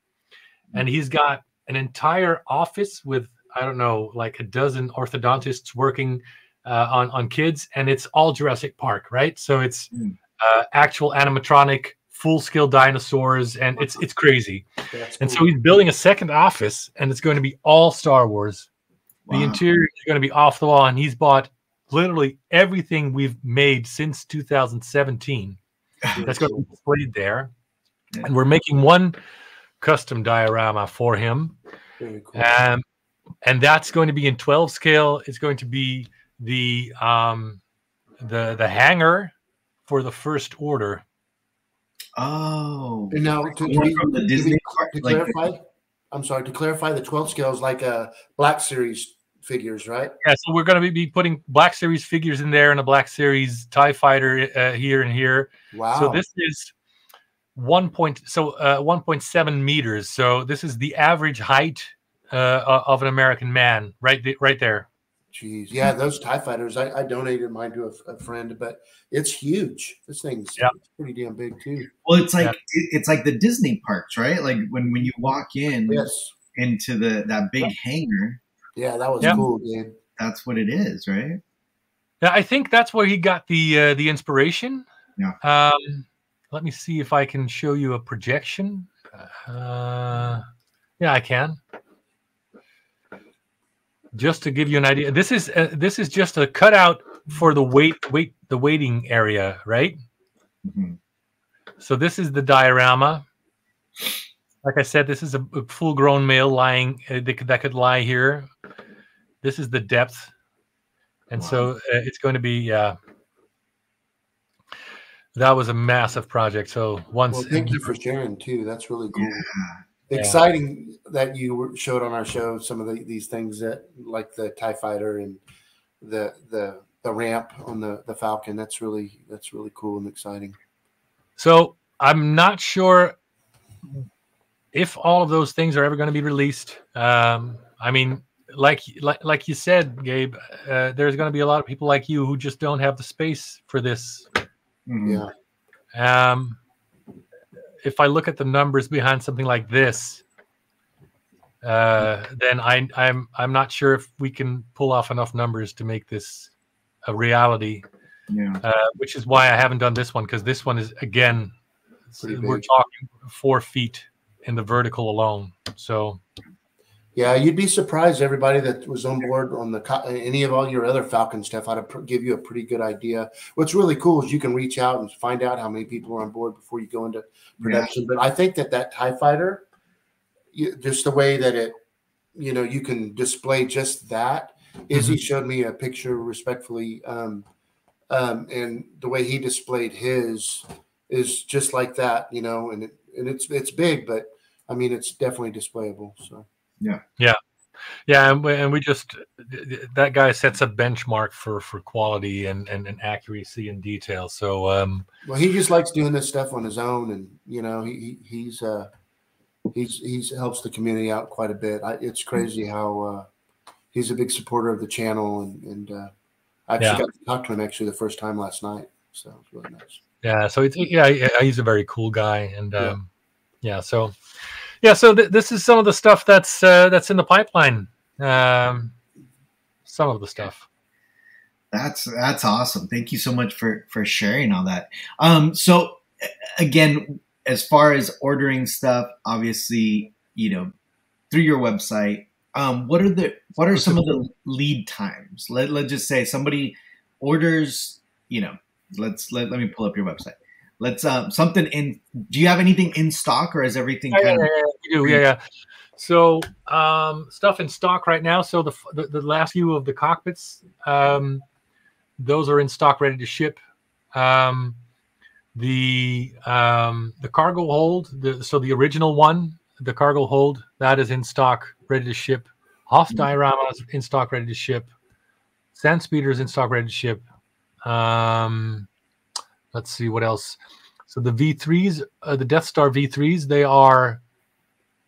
and he's got an entire office with I don't know, like a dozen orthodontists working uh, on on kids, and it's all Jurassic Park, right? So it's Mm. uh, actual animatronic, full scale dinosaurs, and it's it's crazy. That's And so he's building a second office, and it's going to be all Star Wars. The Wow. interior is going to be off the wall, and he's bought literally everything we've made since 2017 that's going to be displayed there. Yeah. And we're making one custom diorama for him. Very cool. Um, and that's going to be in 12 scale. It's going to be the um, the the hangar for the first order. Oh. And now to, The to, from the to- Disney to park, like clarify, I'm sorry to clarify. The 12 scale is like a Black Series figures, right? Yeah, so we're going to be putting Black Series figures in there and a Black Series Tie Fighter uh, here and here. Wow. So this is one point so uh, 1.7 meters. So this is the average height uh, of an American man, right th- right there. Jeez, yeah, those Tie Fighters. I, I donated mine to a, a friend, but it's huge. This thing's Yeah. it's pretty damn big too. Well, it's like Yeah. it- it's like the Disney parks, right? Like when when you walk in Yes, into the that big hangar, yeah, that was Yeah. cool, dude. that's what it is, right? Yeah, I think that's where he got the uh, the inspiration. Yeah. Um, let me see if I can show you a projection. Uh, yeah, I can. Just to give you an idea, this is uh, this is just a cutout for the wait wait the waiting area, right? Mhm. So this is the diorama. Like I said, this is a, a full-grown male lying uh, that, could, that could lie here. This is the depth, and so uh, it's going to be. Uh, that was a massive project. So once, Well, thank you for sharing too. That's really cool. Yeah. Exciting that you showed on our show some of the, these things that, like the Tie Fighter and the the the ramp on the the Falcon. That's really that's really cool and exciting. so I'm not sure if all of those things are ever going to be released. Um, I mean, like like like you said, Gabe, uh, there's going to be a lot of people like you who just don't have the space for this Mhm. Yeah, Um, if I look at the numbers behind something like this, uh, then I, I'm I'm not sure if we can pull off enough numbers to make this a reality. Yeah. Uh, which is why I haven't done this one because this one is again we're talking four feet in the vertical alone. So yeah. You'd be surprised, everybody that was on board on the any of all your other Falcon stuff. I'd give you a pretty good idea. What's really cool is you can reach out and find out how many people are on board before you go into production. But I think that that Tie Fighter, you, just the way that it, you know, you can display just that. Izzy showed me a picture respectfully, um, um, and the way he displayed his is just like that, you know, and it, and it's it's big, but I mean it's definitely displayable. So yeah, and we, and we just that guy sets a benchmark for for quality and and, and accuracy and detail. So um, well, he just likes doing this stuff on his own, and you know, he, he he's uh he's he's helps the community out quite a bit. I, it's crazy how uh, he's a big supporter of the channel, and and uh, I actually Yeah. got to talk to him actually the first time last night, so it's really nice. yeah so it's yeah yeah, he's a very cool guy and Yeah. um yeah so yeah, so th- this is some of the stuff that's uh, that's in the pipeline. Um, some of the stuff. That's that's awesome. Thank you so much for for sharing all that. Um, so again, as far as ordering stuff, obviously, you know, through your website, um, what are the what are some of the lead times? Let let's just say somebody orders, you know, let's let, let me pull up your website let's um something in do you have anything in stock or is everything yeah, yeah, yeah, yeah, yeah, so um stuff in stock right now. So the, the, the last few of the cockpits um those are in stock ready to ship. Um the um the cargo hold the so the original one the cargo hold that is in stock ready to ship. Hoth mm-hmm. dioramas in stock ready to ship. Sand speeders in stock ready to ship. Um let's see what else. So the V3s, uh, the Death Star V3s, they are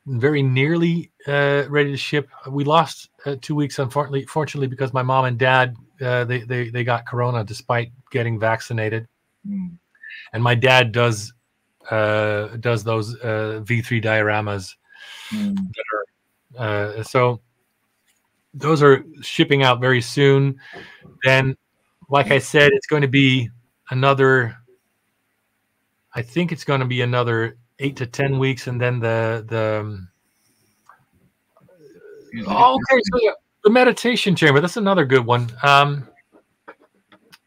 very nearly uh, ready to ship. We lost uh, two weeks, unfortunately, fortunately, because my mom and dad uh, they, they they got corona despite getting vaccinated, mm. and my dad does uh, does those uh, V3 dioramas. Mm. Are, so those are shipping out very soon. Then, like I said, it's going to be another i think it's going to be another eight to ten weeks and then the the um, oh, okay so yeah, the meditation chamber that's another good one. Um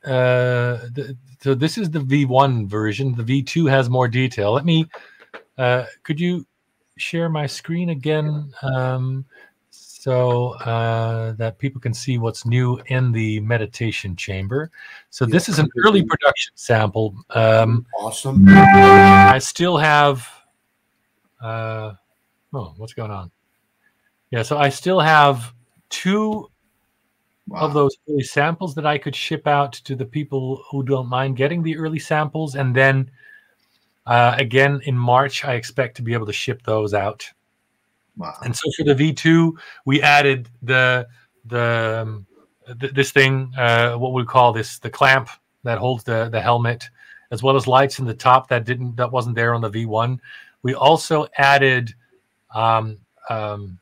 uh the, so this is the v1 version. The v2 has more detail. Let me uh could you share my screen again? Um so uh, that people can see what's new in the meditation chamber. So yeah, this is an early production sample. Um, awesome. I still have. Uh, oh, what's going on? Yeah, so I still have two wow. of those early samples that I could ship out to the people who don't mind getting the early samples, and then uh, again in March I expect to be able to ship those out. Wow. And so for the V2, we added the the um, th- this thing, uh, what we call this, the clamp that holds the the helmet, as well as lights in the top that didn't that wasn't there on the V1. We also added um, um,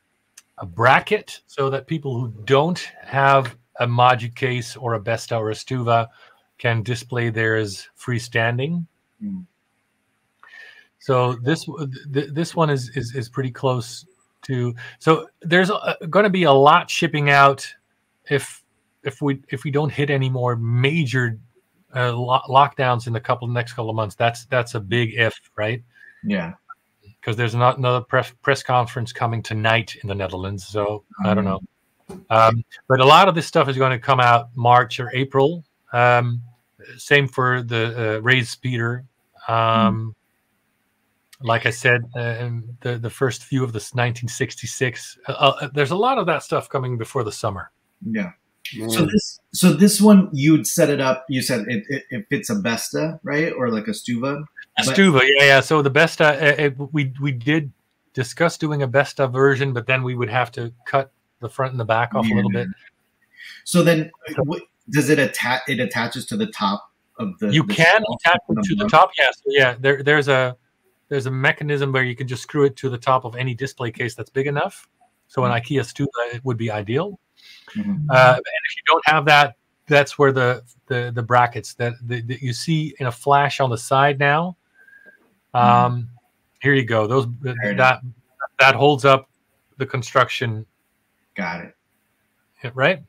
a bracket so that people who don't have a Magic case or a Besta or a Stuva can display theirs freestanding. Mm. So this th- this one is, is is pretty close to. So there's going to be a lot shipping out if if we if we don't hit any more major uh, lo- lockdowns in the couple next couple of months. That's that's a big if right? Yeah. Because there's not another press press conference coming tonight in the netherlands so mm-hmm. i don't know. Um, but a lot of this stuff is going to come out march or april. Um, same for the uh, Rey's speeder. Um, mm like I said, uh, the the first few of this 1966. Uh, uh, there's a lot of that stuff coming before the summer. Yeah. Mm. So this so this one you'd set it up. You said it, it, it fits a Besta, right, or like a Stuva. A Stuva, yeah, yeah. So the Besta, uh, it, we we did discuss doing a Besta version, but then we would have to cut the front and the back off yeah. a little bit. So then, does it attach? It attaches to the top of the. You the can attach it to the top. Yeah. So yeah, there there's a there's a mechanism where you can just screw it to the top of any display case that's big enough. So an IKEA Stuva it would be ideal. Mm-hmm. Uh, and if you don't have that, that's where the the, the brackets that, that you see in a flash on the side now. Um, mm-hmm. Here you go. Those that that holds up the construction. Got it. Right.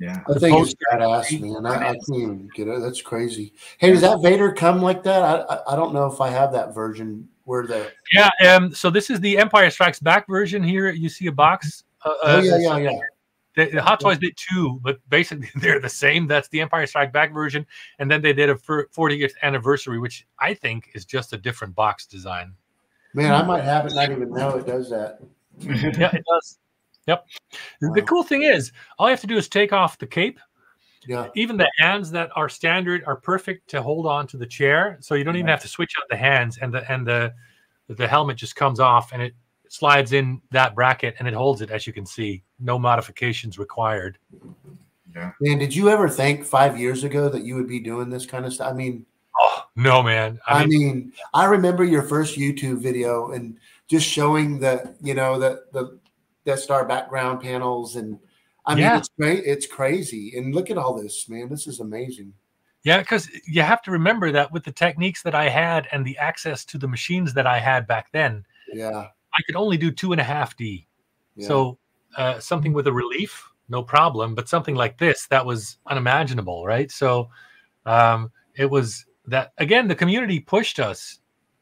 Yeah, I think it's badass, man. I, I, can't even get it. That's crazy. Hey, does that Vader come like that? I, I, I don't know if I have that version. Where the yeah, um, so this is the Empire Strikes Back version. Here you see a box. Uh, oh uh, yeah, yeah, yeah. The, the, Hot Toys did two, but basically they're the same. That's the Empire Strike Back version, and then they did a 40th anniversary, which I think is just a different box design. Man, I might have it. Not even know it does that. yeah, it does. Yep. Wow. The cool thing is, all you have to do is take off the cape. Yeah. Even the hands that are standard are perfect to hold on to the chair, so you don't yeah. even have to switch out the hands, and the and the the helmet just comes off and it slides in that bracket and it holds it as you can see. No modifications required. Yeah. And did you ever think five years ago that you would be doing this kind of stuff? I mean, oh No, man. I, I mean, mean, I remember your first YouTube video and just showing the, you know, the the Death Star background panels, and I mean, yeah. it's great. It's crazy. And look at all this, man. This is amazing. Yeah, because you have to remember that with the techniques that I had and the access to the machines that I had back then, yeah, I could only do two and a half D. Yeah. So uh, something with a relief, no problem. But something like this, that was unimaginable, right? So um, it was that again. The community pushed us,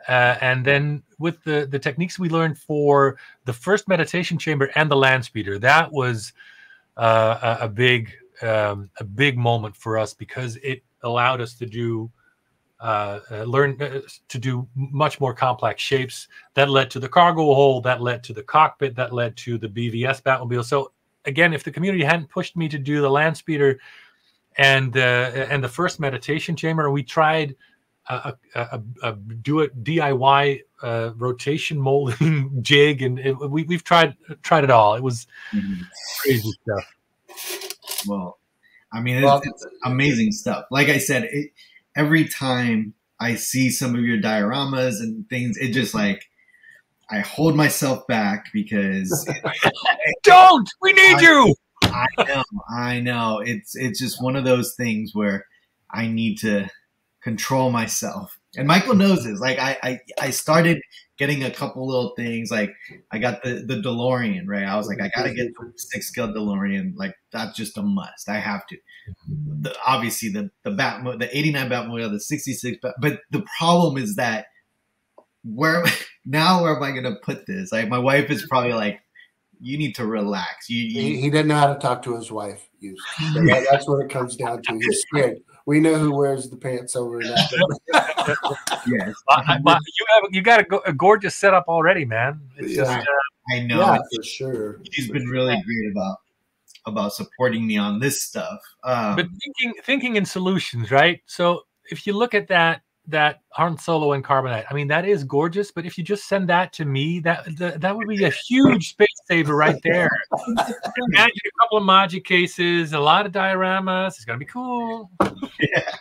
uh, and then with the the techniques we learned for the first meditation chamber and the land speeder, that was uh, a, a big um, a big moment for us because it allowed us to do uh, uh, learn uh, to do much more complex shapes. That led to the cargo hold. That led to the cockpit. That led to the BVS Batmobile. So again, if the community hadn't pushed me to do the land speeder and and the first meditation chamber, we tried a, a, a, do it DIY uh, rotation molding jig, and it, we we've tried tried it all. It was mm-hmm. crazy stuff. Well, I mean, it's, it's amazing stuff. Like I said, it, every time I see some of your dioramas and things, it just like I hold myself back because don't. We need I, you. I know. I know. It's it's just one of those things where I need to control myself. And Michael knows this. Like I, I, I started getting a couple little things. Like I got the the DeLorean, right? I was like, I gotta get the six scale DeLorean. Like that's just a must. I have to. Mm-hmm. The, obviously the the bat the 89 Batmobile, the 66 bat, but the problem is that where now where am I gonna put this? Like my wife is probably like, you need to relax. You, you he, he, didn't know how to talk to his wife. That, that's what it comes down to. He's scared we know who wears the pants over that. yes, but, you have you got a, a, gorgeous setup already, man. It's yeah. just, uh, I know yeah, for sure. He's been really great about about supporting me on this stuff. Um, but thinking thinking in solutions, right? So if you look at that that Han Solo and Carbonite. I mean, that is gorgeous, but if you just send that to me, that that, that would be a huge space saver right there. Imagine a couple of Maji cases, a lot of dioramas. It's gonna be cool. Yeah.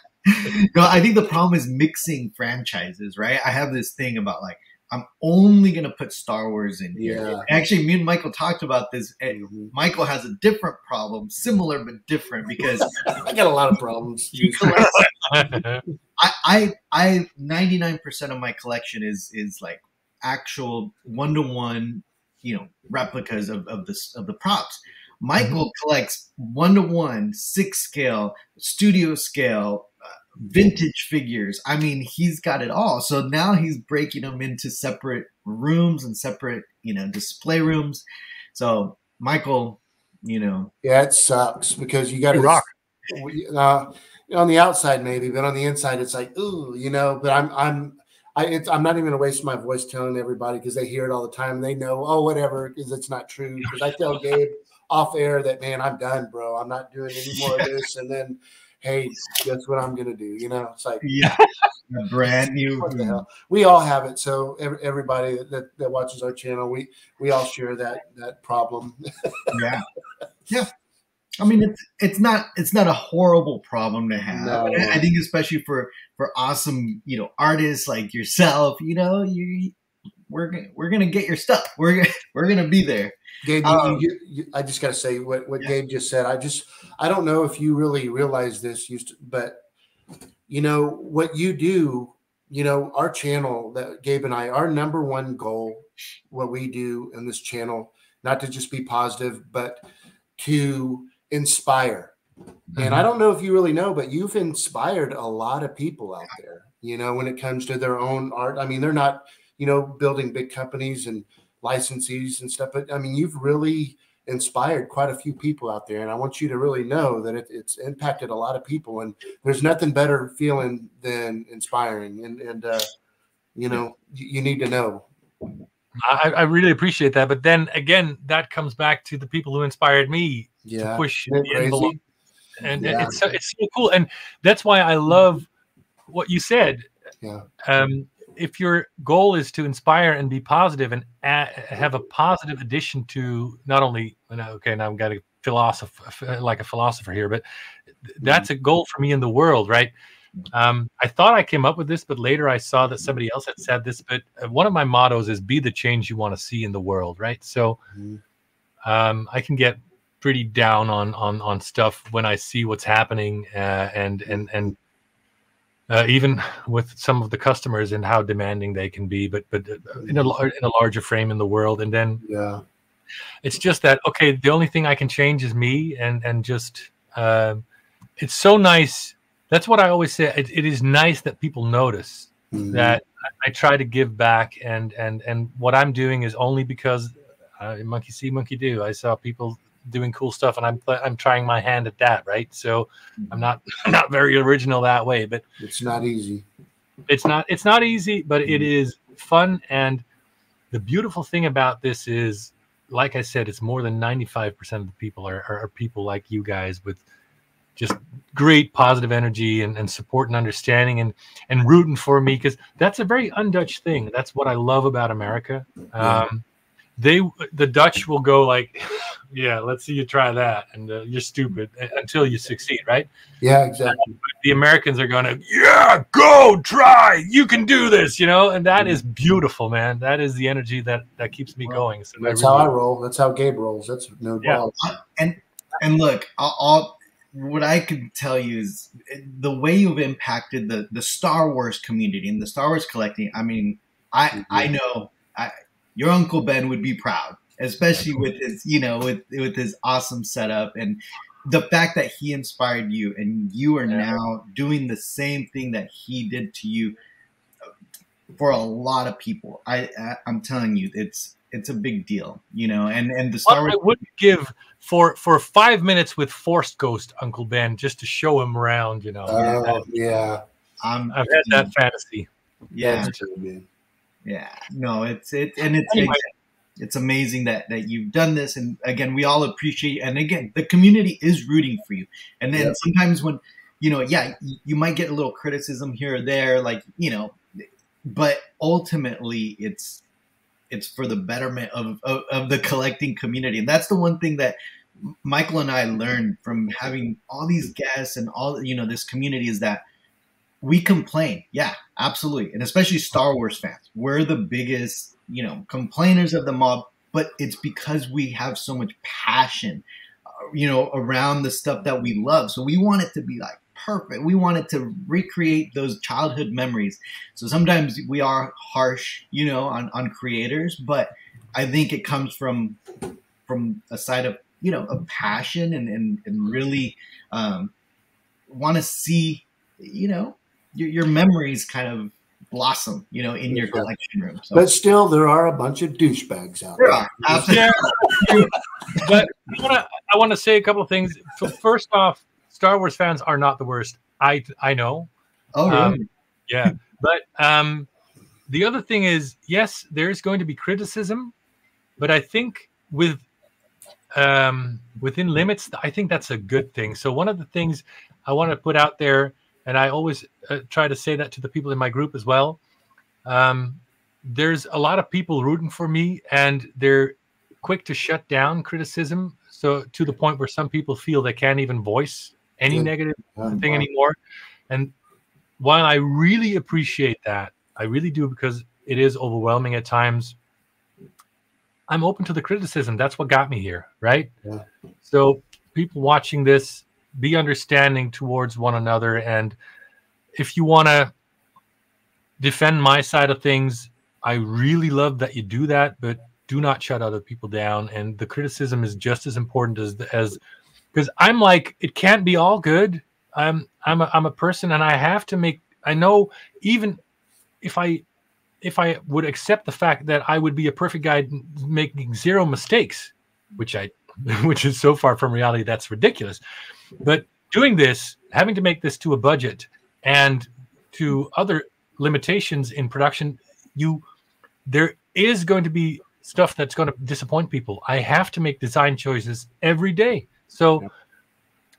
No, I think the problem is mixing franchises, right? I have this thing about like I'm only gonna put Star Wars in here. Yeah. Actually, me and Michael talked about this. Mm-hmm. Michael has a different problem, similar but different, because I got a lot of problems. I, I, I, 99% of my collection is is like actual one to one, you know, replicas of of the of the props. Michael mm-hmm. collects one to one, six scale, studio scale, vintage figures. I mean, he's got it all. So now he's breaking them into separate rooms and separate, you know, display rooms. So Michael, you know, yeah, it sucks because you got to rock. Uh, on the outside maybe, but on the inside it's like ooh, you know. But I'm I'm I I'm not even gonna waste my voice telling everybody because they hear it all the time. They know oh whatever because it's not true. Because I tell Gabe off air that man I'm done, bro. I'm not doing any more of this, and then hey, guess what I'm gonna do? You know, it's like yeah, brand new. We all have it. So every, everybody that, that watches our channel, we we all share that that problem. yeah, yeah. I mean, it's it's not it's not a horrible problem to have. No. I think especially for for awesome you know artists like yourself, you know, you we're we're gonna get your stuff. We're gonna, we're gonna be there. Gabe, um, you, you, I just got to say what what yeah. Gabe just said. I just I don't know if you really realize this, used to, but you know what you do. You know our channel that Gabe and I, our number one goal, what we do in this channel, not to just be positive, but to inspire. Mm-hmm. And I mm-hmm. don't know if you really know, but you've inspired a lot of people out there, you know, when it comes to their own art. I mean, they're not, you know, building big companies and licensees and stuff, but I mean, you've really inspired quite a few people out there. And I want you to really know that it, it's impacted a lot of people. And there's nothing better feeling than inspiring. And, and, uh, you know, you, you need to know. I, I, really appreciate that. But then again, that comes back to the people who inspired me yeah. to push the envelope. And yeah. it's so, it's so cool, and that's why I love what you said. Yeah. Um, if your goal is to inspire and be positive and have a positive addition to not only okay now i've got a philosopher like a philosopher here but that's a goal for me in the world right um, I thought I came up with this, but later I saw that somebody else had said this. But uh, one of my mottos is "Be the change you want to see in the world." Right. So mm-hmm. um, I can get pretty down on on on stuff when I see what's happening, uh, and and and uh, even with some of the customers and how demanding they can be. But but uh, in a in a larger frame in the world, and then yeah, it's just that okay. The only thing I can change is me, and and just uh, it's so nice that's what I always say. It, it is nice that people notice mm-hmm. that I, I, try to give back, and and and what I'm doing is only because uh, monkey see, monkey do. I saw people doing cool stuff, and I'm I'm trying my hand at that, right? So mm-hmm. I'm not not very original that way, but it's not easy. It's not it's not easy, but mm-hmm. it is fun. And the beautiful thing about this is, like I said, it's more than 95% of the people are, are, are people like you guys with just great positive energy and, and support and understanding and and rooting for me because that's a very un-Dutch thing. That's what I love about America. Um, they the Dutch will go like, yeah, let's see you try that, and uh, you're stupid until you succeed, right? Yeah, exactly. Uh, the Americans are going to, yeah, go try, you can do this, you know, and that is beautiful, man. That is the energy that that keeps me well, going. So that's I really, how I roll. That's how Gabe rolls. That's no yeah. Problem. And and look, I'll, I'll what I can tell you is the way you've impacted the the Star Wars community and the Star Wars collecting. I mean, I mm-hmm. I know I, your uncle Ben would be proud, especially with his you know with with his awesome setup and the fact that he inspired you and you are yeah. now doing the same thing that he did to you for a lot of people. I, I am telling you, it's it's a big deal, you know. And and the Star Wars I would give for for five minutes with Force Ghost Uncle Ben just to show him around, you know. Oh yeah, I'm, I've had that fantasy. Yeah, yeah. Yeah, no, it's it and it's. Anyway. it's it's amazing that that you've done this and again we all appreciate and again the community is rooting for you and then yep. sometimes when you know yeah you might get a little criticism here or there like you know but ultimately it's it's for the betterment of, of, of the collecting community. And that's the one thing that Michael and I learned from having all these guests and all, you know, this community is that we complain. Yeah, absolutely. And especially Star Wars fans. We're the biggest, you know, complainers of the mob, but it's because we have so much passion, uh, you know, around the stuff that we love. So we want it to be like perfect. We wanted to recreate those childhood memories. So sometimes we are harsh, you know, on, on creators, but I think it comes from from a side of you know a passion and and, and really um, want to see you know your, your memories kind of blossom, you know, in your collection room. So. But still, there are a bunch of douchebags out there. Yeah, but I want to I say a couple of things. So first off, Star Wars fans are not the worst. I I know. Oh, really? Um, yeah. but um, the other thing is, yes, there's going to be criticism, but I think with um, within limits, I think that's a good thing. So one of the things I want to put out there, and I always uh, try to say that to the people in my group as well. Um, there's a lot of people rooting for me, and they're quick to shut down criticism. So to the point where some people feel they can't even voice any negative thing anymore. And while I really appreciate that, I really do because it is overwhelming at times. I'm open to the criticism. That's what got me here, right? Yeah. So people watching this, be understanding towards one another, and if you want to defend my side of things, I really love that you do that, but do not shut other people down. And the criticism is just as important as as because I'm like, it can't be all good. I'm I'm a, I'm a person, and I have to make. I know even if I if I would accept the fact that I would be a perfect guy making zero mistakes, which I which is so far from reality that's ridiculous. But doing this, having to make this to a budget and to other limitations in production, you there is going to be stuff that's going to disappoint people. I have to make design choices every day. So,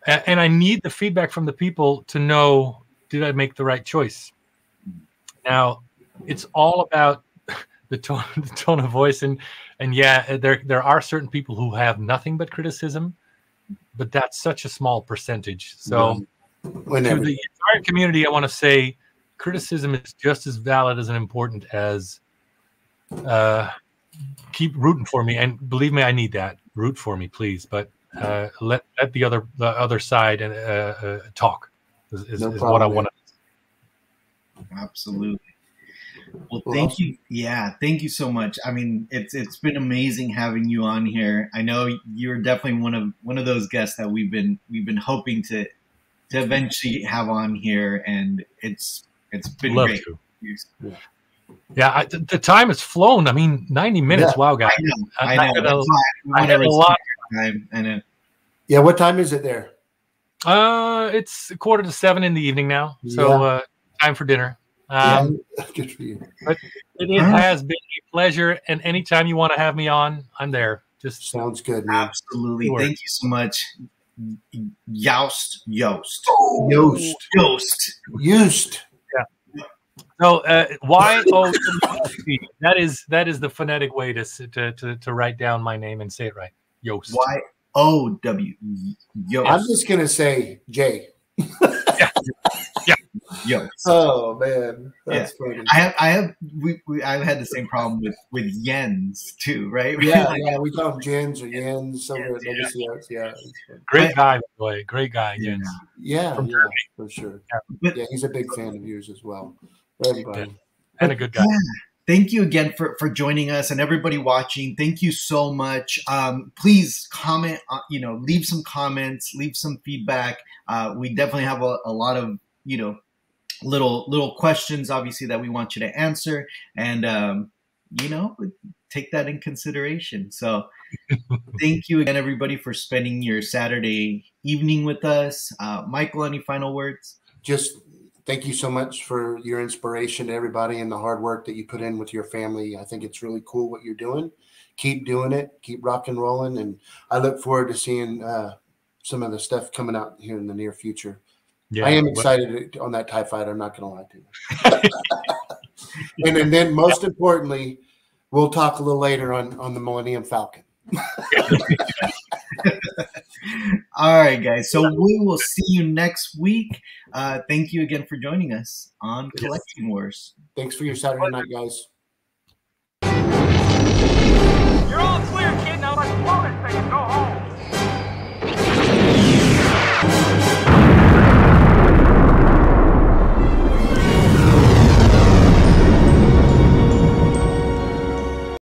yeah. and I need the feedback from the people to know did I make the right choice? Now, it's all about the tone, the tone of voice, and and yeah, there there are certain people who have nothing but criticism, but that's such a small percentage. So, Whenever. to the entire community, I want to say criticism is just as valid as and important as uh, keep rooting for me. And believe me, I need that. Root for me, please. But uh, let let the other the other side and uh, uh, talk is, is, No is what I problem, want. Absolutely. Well, Well, thank awesome. you. Yeah, thank you so much. I mean, it's it's been amazing having you on here. I know you're definitely one of one of those guests that we've been we've been hoping to to eventually have on here, and it's it's been Love great. to. Yeah, I, the, the time has flown. I mean, ninety minutes. Wow, guys. I know, I- I I know. had a- That's I had a lot. time, and it, Yeah, what time is it there? Uh, it's a quarter to seven in the evening now, so Yeah. uh, time for dinner. Um, yeah, good for you. It, it Alright. has been a pleasure, and anytime you want to have me on, I'm there. Just Sounds good, man. absolutely. Sure. Thank you so much. Youst, Yost, Yost. Yost. Used. so uh, Y O C. That is that is the phonetic way to, to to to write down my name and say it right. Yost. I'm just gonna say Jay. Yost. Oh man, that's funny. I have, I have, we, we, I've had the same problem with with yens too, right? Yeah, Like, yeah, we call them yens or Yens somewhere Jens, at Legacy Arts. Yeah. Great guy, by the way. Great guy, Yeah. Jens. yeah, yeah, for sure. But- Yeah, he's a big fan of yours as well. Everybody. And a good guy. Yeah. Thank you again for, for joining us and everybody watching. Thank you so much. Um, please comment, uh, you know, leave some comments, leave some feedback. Uh, we definitely have a, a lot of, you know, little little questions, obviously, that we want you to answer, and um, you know, take that in consideration. So, thank you again, everybody, for spending your Saturday evening with us. Uh, Michael, any final words? Just thank you so much for your inspiration to everybody and the hard work that you put in with your family. I think it's really cool what you're doing. Keep doing it. Keep rock and rolling. And I look forward to seeing uh, some of the stuff coming out here in the near future. Yeah, I am excited on that Tie Fighter. I'm not going to lie to you. and, and then, most yeah. importantly, we'll talk a little later on on the Millennium Falcon. All right, guys. So we will see you next week. Uh, thank you again for joining us on Collection yes. Wars. Thanks for your Saturday night, guys. You're all clear, kid. Now let's blow this thing and go home.